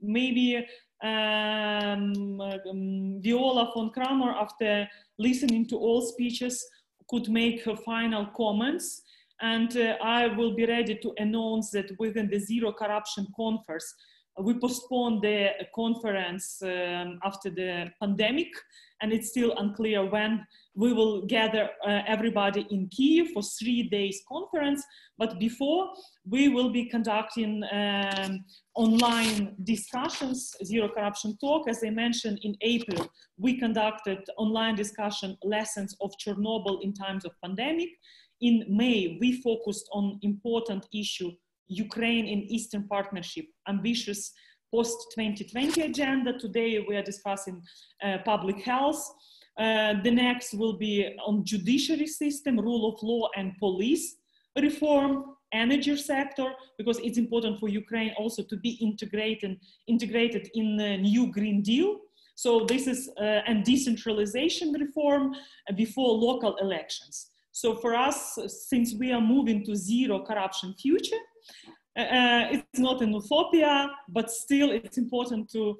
maybe um, um, Viola von Cramon after listening to all speeches, could make her final comments. And uh, I will be ready to announce that within the Zero Corruption Conference, we postponed the conference um, after the pandemic, and it's still unclear when we will gather uh, everybody in Kiev for three days conference. But before, we will be conducting um, online discussions, zero corruption talk. As I mentioned in April, we conducted online discussion lessons of Chernobyl in times of pandemic. In May, we focused on important issue, Ukraine in Eastern Partnership, ambitious post-2020 agenda. Today, we are discussing uh, public health. Uh, the next will be on judiciary system, rule of law and police reform, energy sector, because it's important for Ukraine also to be integrated, integrated in the new Green Deal. So this is uh, and decentralization reform before local elections. So for us, since we are moving to zero corruption future, uh, it's not an utopia, but still it's important to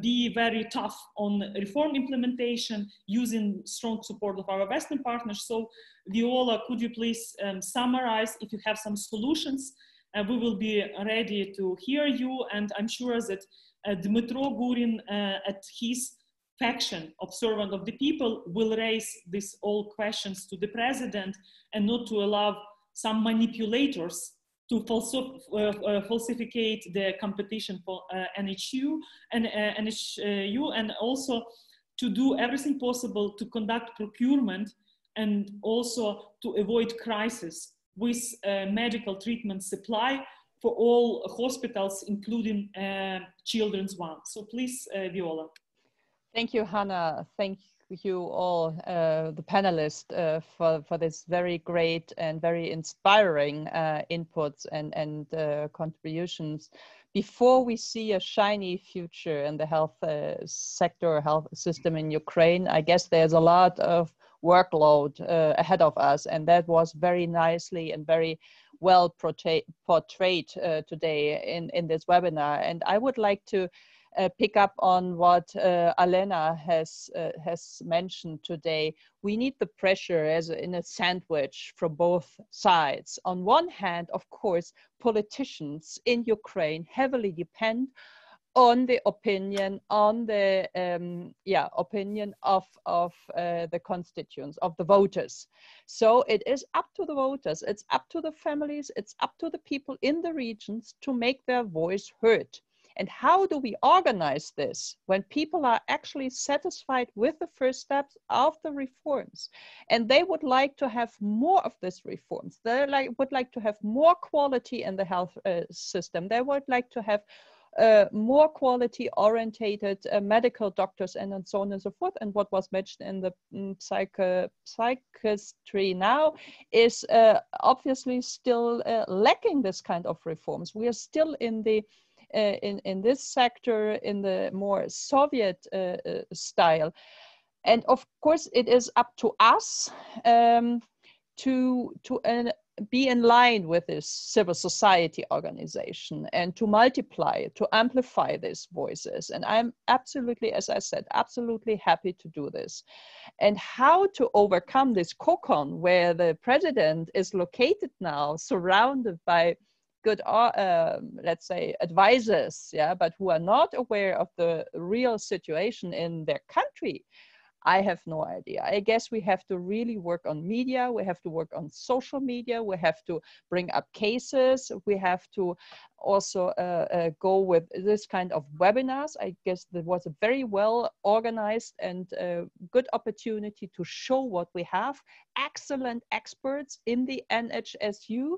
be very tough on reform implementation using strong support of our Western partners. So Viola, could you please um, summarize if you have some solutions? Uh, we will be ready to hear you and I'm sure that uh, Dmytro Hurin uh, at his faction of servant of the people will raise these all questions to the president and not to allow some manipulators to falsif uh, uh, falsificate the competition for uh, NHU and NHU and also to do everything possible to conduct procurement and also to avoid crisis with medical treatment supply for all hospitals, including uh, children's one. So please, uh, Viola. Thank you, Hannah. Thank you all, uh, the panelists, uh, for, for this very great and very inspiring uh, inputs and, and uh, contributions. Before we see a shiny future in the health uh, sector, health system in Ukraine, I guess there's a lot of workload uh, ahead of us. And that was very nicely and very well portrayed, portrayed today in, in this webinar. And I would like to uh, pick up on what uh, Olena has uh, has mentioned today. We need the pressure as in a sandwich from both sides. On one hand, of course, politicians in Ukraine heavily depend on the opinion on the um, yeah opinion of of uh, the constituents of the voters so it is up to the voters it's up to the families it's up to the people in the regions to make their voice heard and how do we organize this when people are actually satisfied with the first steps of the reforms and they would like to have more of these reforms? They like, would like to have more quality in the health uh, system. They would like to have uh, more quality orientated uh, medical doctors and, and so on and so forth. And what was mentioned in the um, psych psychiatry now is uh, obviously still uh, lacking this kind of reforms. We are still in the uh, in, in this sector in the more Soviet uh, uh, style. And of course, it is up to us um, to, to be in line with this civil society organization and to multiply, to amplify these voices. And I'm absolutely, as I said, absolutely happy to do this. And how to overcome this cocon where the president is located now, surrounded by good, uh, um, let's say, advisors, yeah, but who are not aware of the real situation in their country I have no idea. I guess we have to really work on media. We have to work on social media. We have to bring up cases. We have to also uh, uh, go with this kind of webinars. I guess that was a very well organized and uh, good opportunity to show what we have. Excellent experts in the NHSU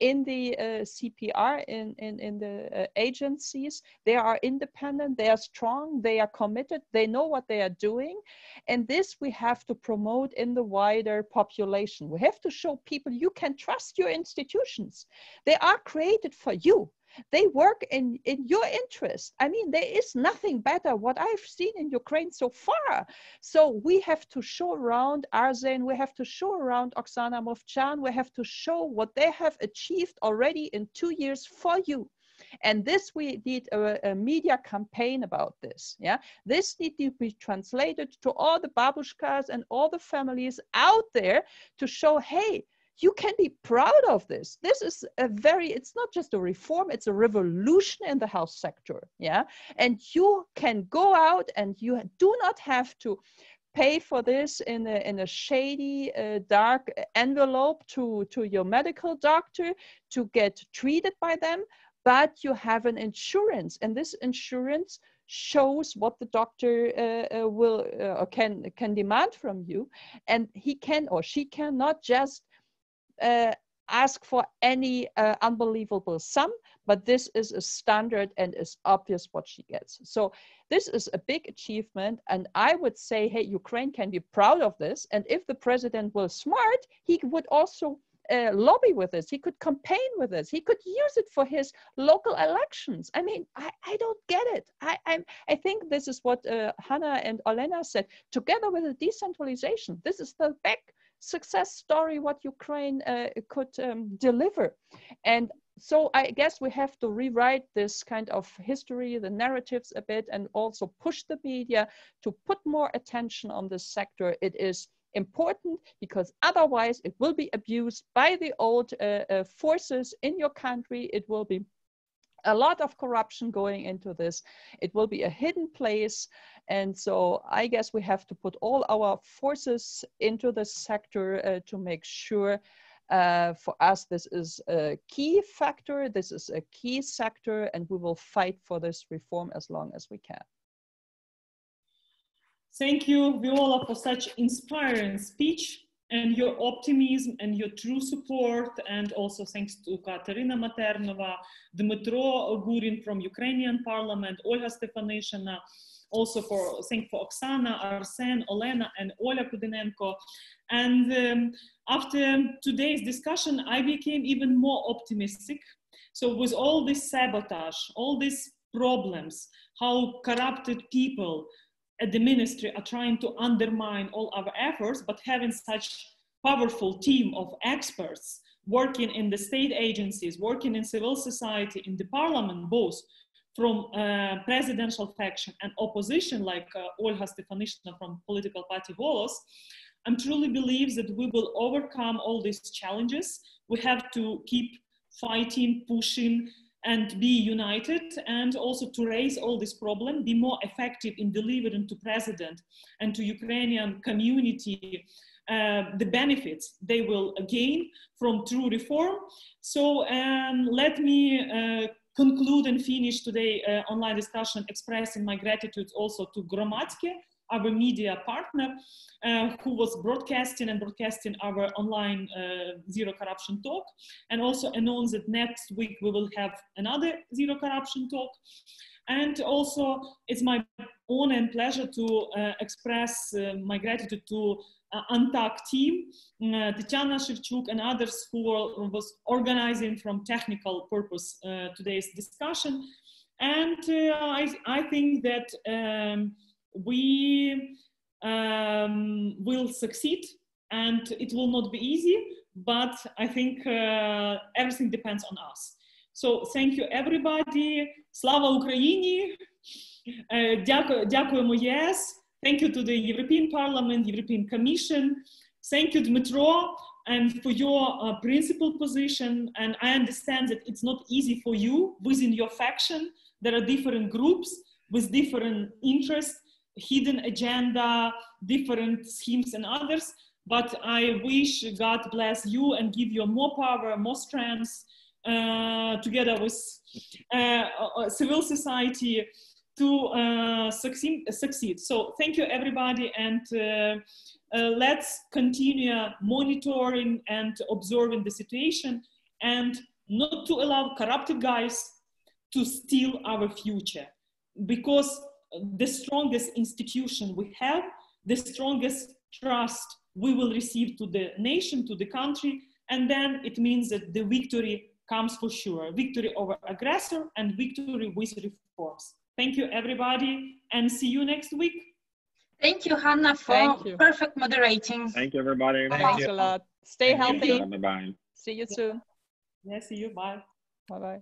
in the uh, CPR, in, in, in the uh, agencies. They are independent, they are strong, they are committed, they know what they are doing. And this we have to promote in the wider population. We have to show people you can trust your institutions. They are created for you they work in in your interest. I mean there is nothing better what i've seen in ukraine so far. So we have to show around Arsen we have to show around oksana movchan we have to show what they have achieved already in two years for you. And this we did a, a, media campaign about this yeah? This need to be translated to all the babushkas and all the families out there to show hey you can be proud of this. This is a very, it's not just a reform, it's a revolution in the health sector. Yeah. And you can go out and you do not have to pay for this in a, in a shady, uh, dark envelope to, to your medical doctor to get treated by them, but you have an insurance. And this insurance shows what the doctor uh, uh, will uh, can can demand from you and he can or she cannot just uh, ask for any uh, unbelievable sum, but this is a standard and is obvious what she gets. So this is a big achievement. And I would say, hey, Ukraine can be proud of this. And if the president was smart, he would also uh, lobby with this. He could campaign with this. He could use it for his local elections. I mean, I, I don't get it. I, I'm, I think this is what uh, Hannah and Olena said. Together with the decentralization, this is the back success story what Ukraine uh, could um, deliver. And so I guess we have to rewrite this kind of history, the narratives a bit, and also push the media to put more attention on this sector. It is important because otherwise it will be abused by the old uh, uh, forces in your country. It will be a lot of corruption going into this. It will be a hidden place. And so I guess we have to put all our forces into this sector uh, to make sure uh, for us this is a key factor, this is a key sector, and we will fight for this reform as long as we can. Thank you, Viola, for such inspiring speech and your optimism and your true support and also thanks to Katarina Mathernova, Dmytro Hurin from Ukrainian parliament, Olga Stefanyshyna, also for thank for Oksana, Arsen, Olena and Olya Kudinenko. And um, after today's discussion, I became even more optimistic. So with all this sabotage, all these problems, how corrupted people, at the ministry are trying to undermine all our efforts, but having such powerful team of experts working in the state agencies, working in civil society, in the parliament, both from uh, presidential faction and opposition, like uh, Olga Stefanyshyna from political party Golos, I truly believe that we will overcome all these challenges. We have to keep fighting, pushing, and be united and also to raise all this problem, be more effective in delivering to president and to Ukrainian community uh, the benefits they will gain from true reform. So um, let me uh, conclude and finish today uh, online discussion expressing my gratitude also to Gromadske, our media partner, uh, who was broadcasting and broadcasting our online uh, zero corruption talk, and also announced that next week we will have another zero corruption talk. And also, it's my honor and pleasure to uh, express uh, my gratitude to uh, ANTAC team, uh, Tatiana Shevchuk and others who were, was organizing from technical purpose uh, today's discussion. And uh, I, I think that um, we um, will succeed and it will not be easy, but I think uh, everything depends on us. So thank you everybody. Slava Ukraini. Дякуємо Yes. Thank you to the European Parliament, European Commission. Thank you, Dmytro, and for your uh, principal position. And I understand that it's not easy for you within your faction. There are different groups with different interests hidden agenda, different schemes and others. But I wish God bless you and give you more power, more strength, uh, together with uh, uh civil society to uh, succeed, succeed. So thank you everybody and uh, uh, let's continue monitoring and observing the situation and not to allow corrupted guys to steal our future because the strongest institution we have, the strongest trust we will receive to the nation, to the country, and then it means that the victory comes for sure. Victory over aggressor and victory with reforms. Thank you, everybody, and see you next week. Thank you, Hannah, for you. perfect moderating. Thank you, everybody. Thank Thanks you. a lot. Stay healthy. Bye-bye. See you soon. Yeah, see you. Bye. Bye-bye.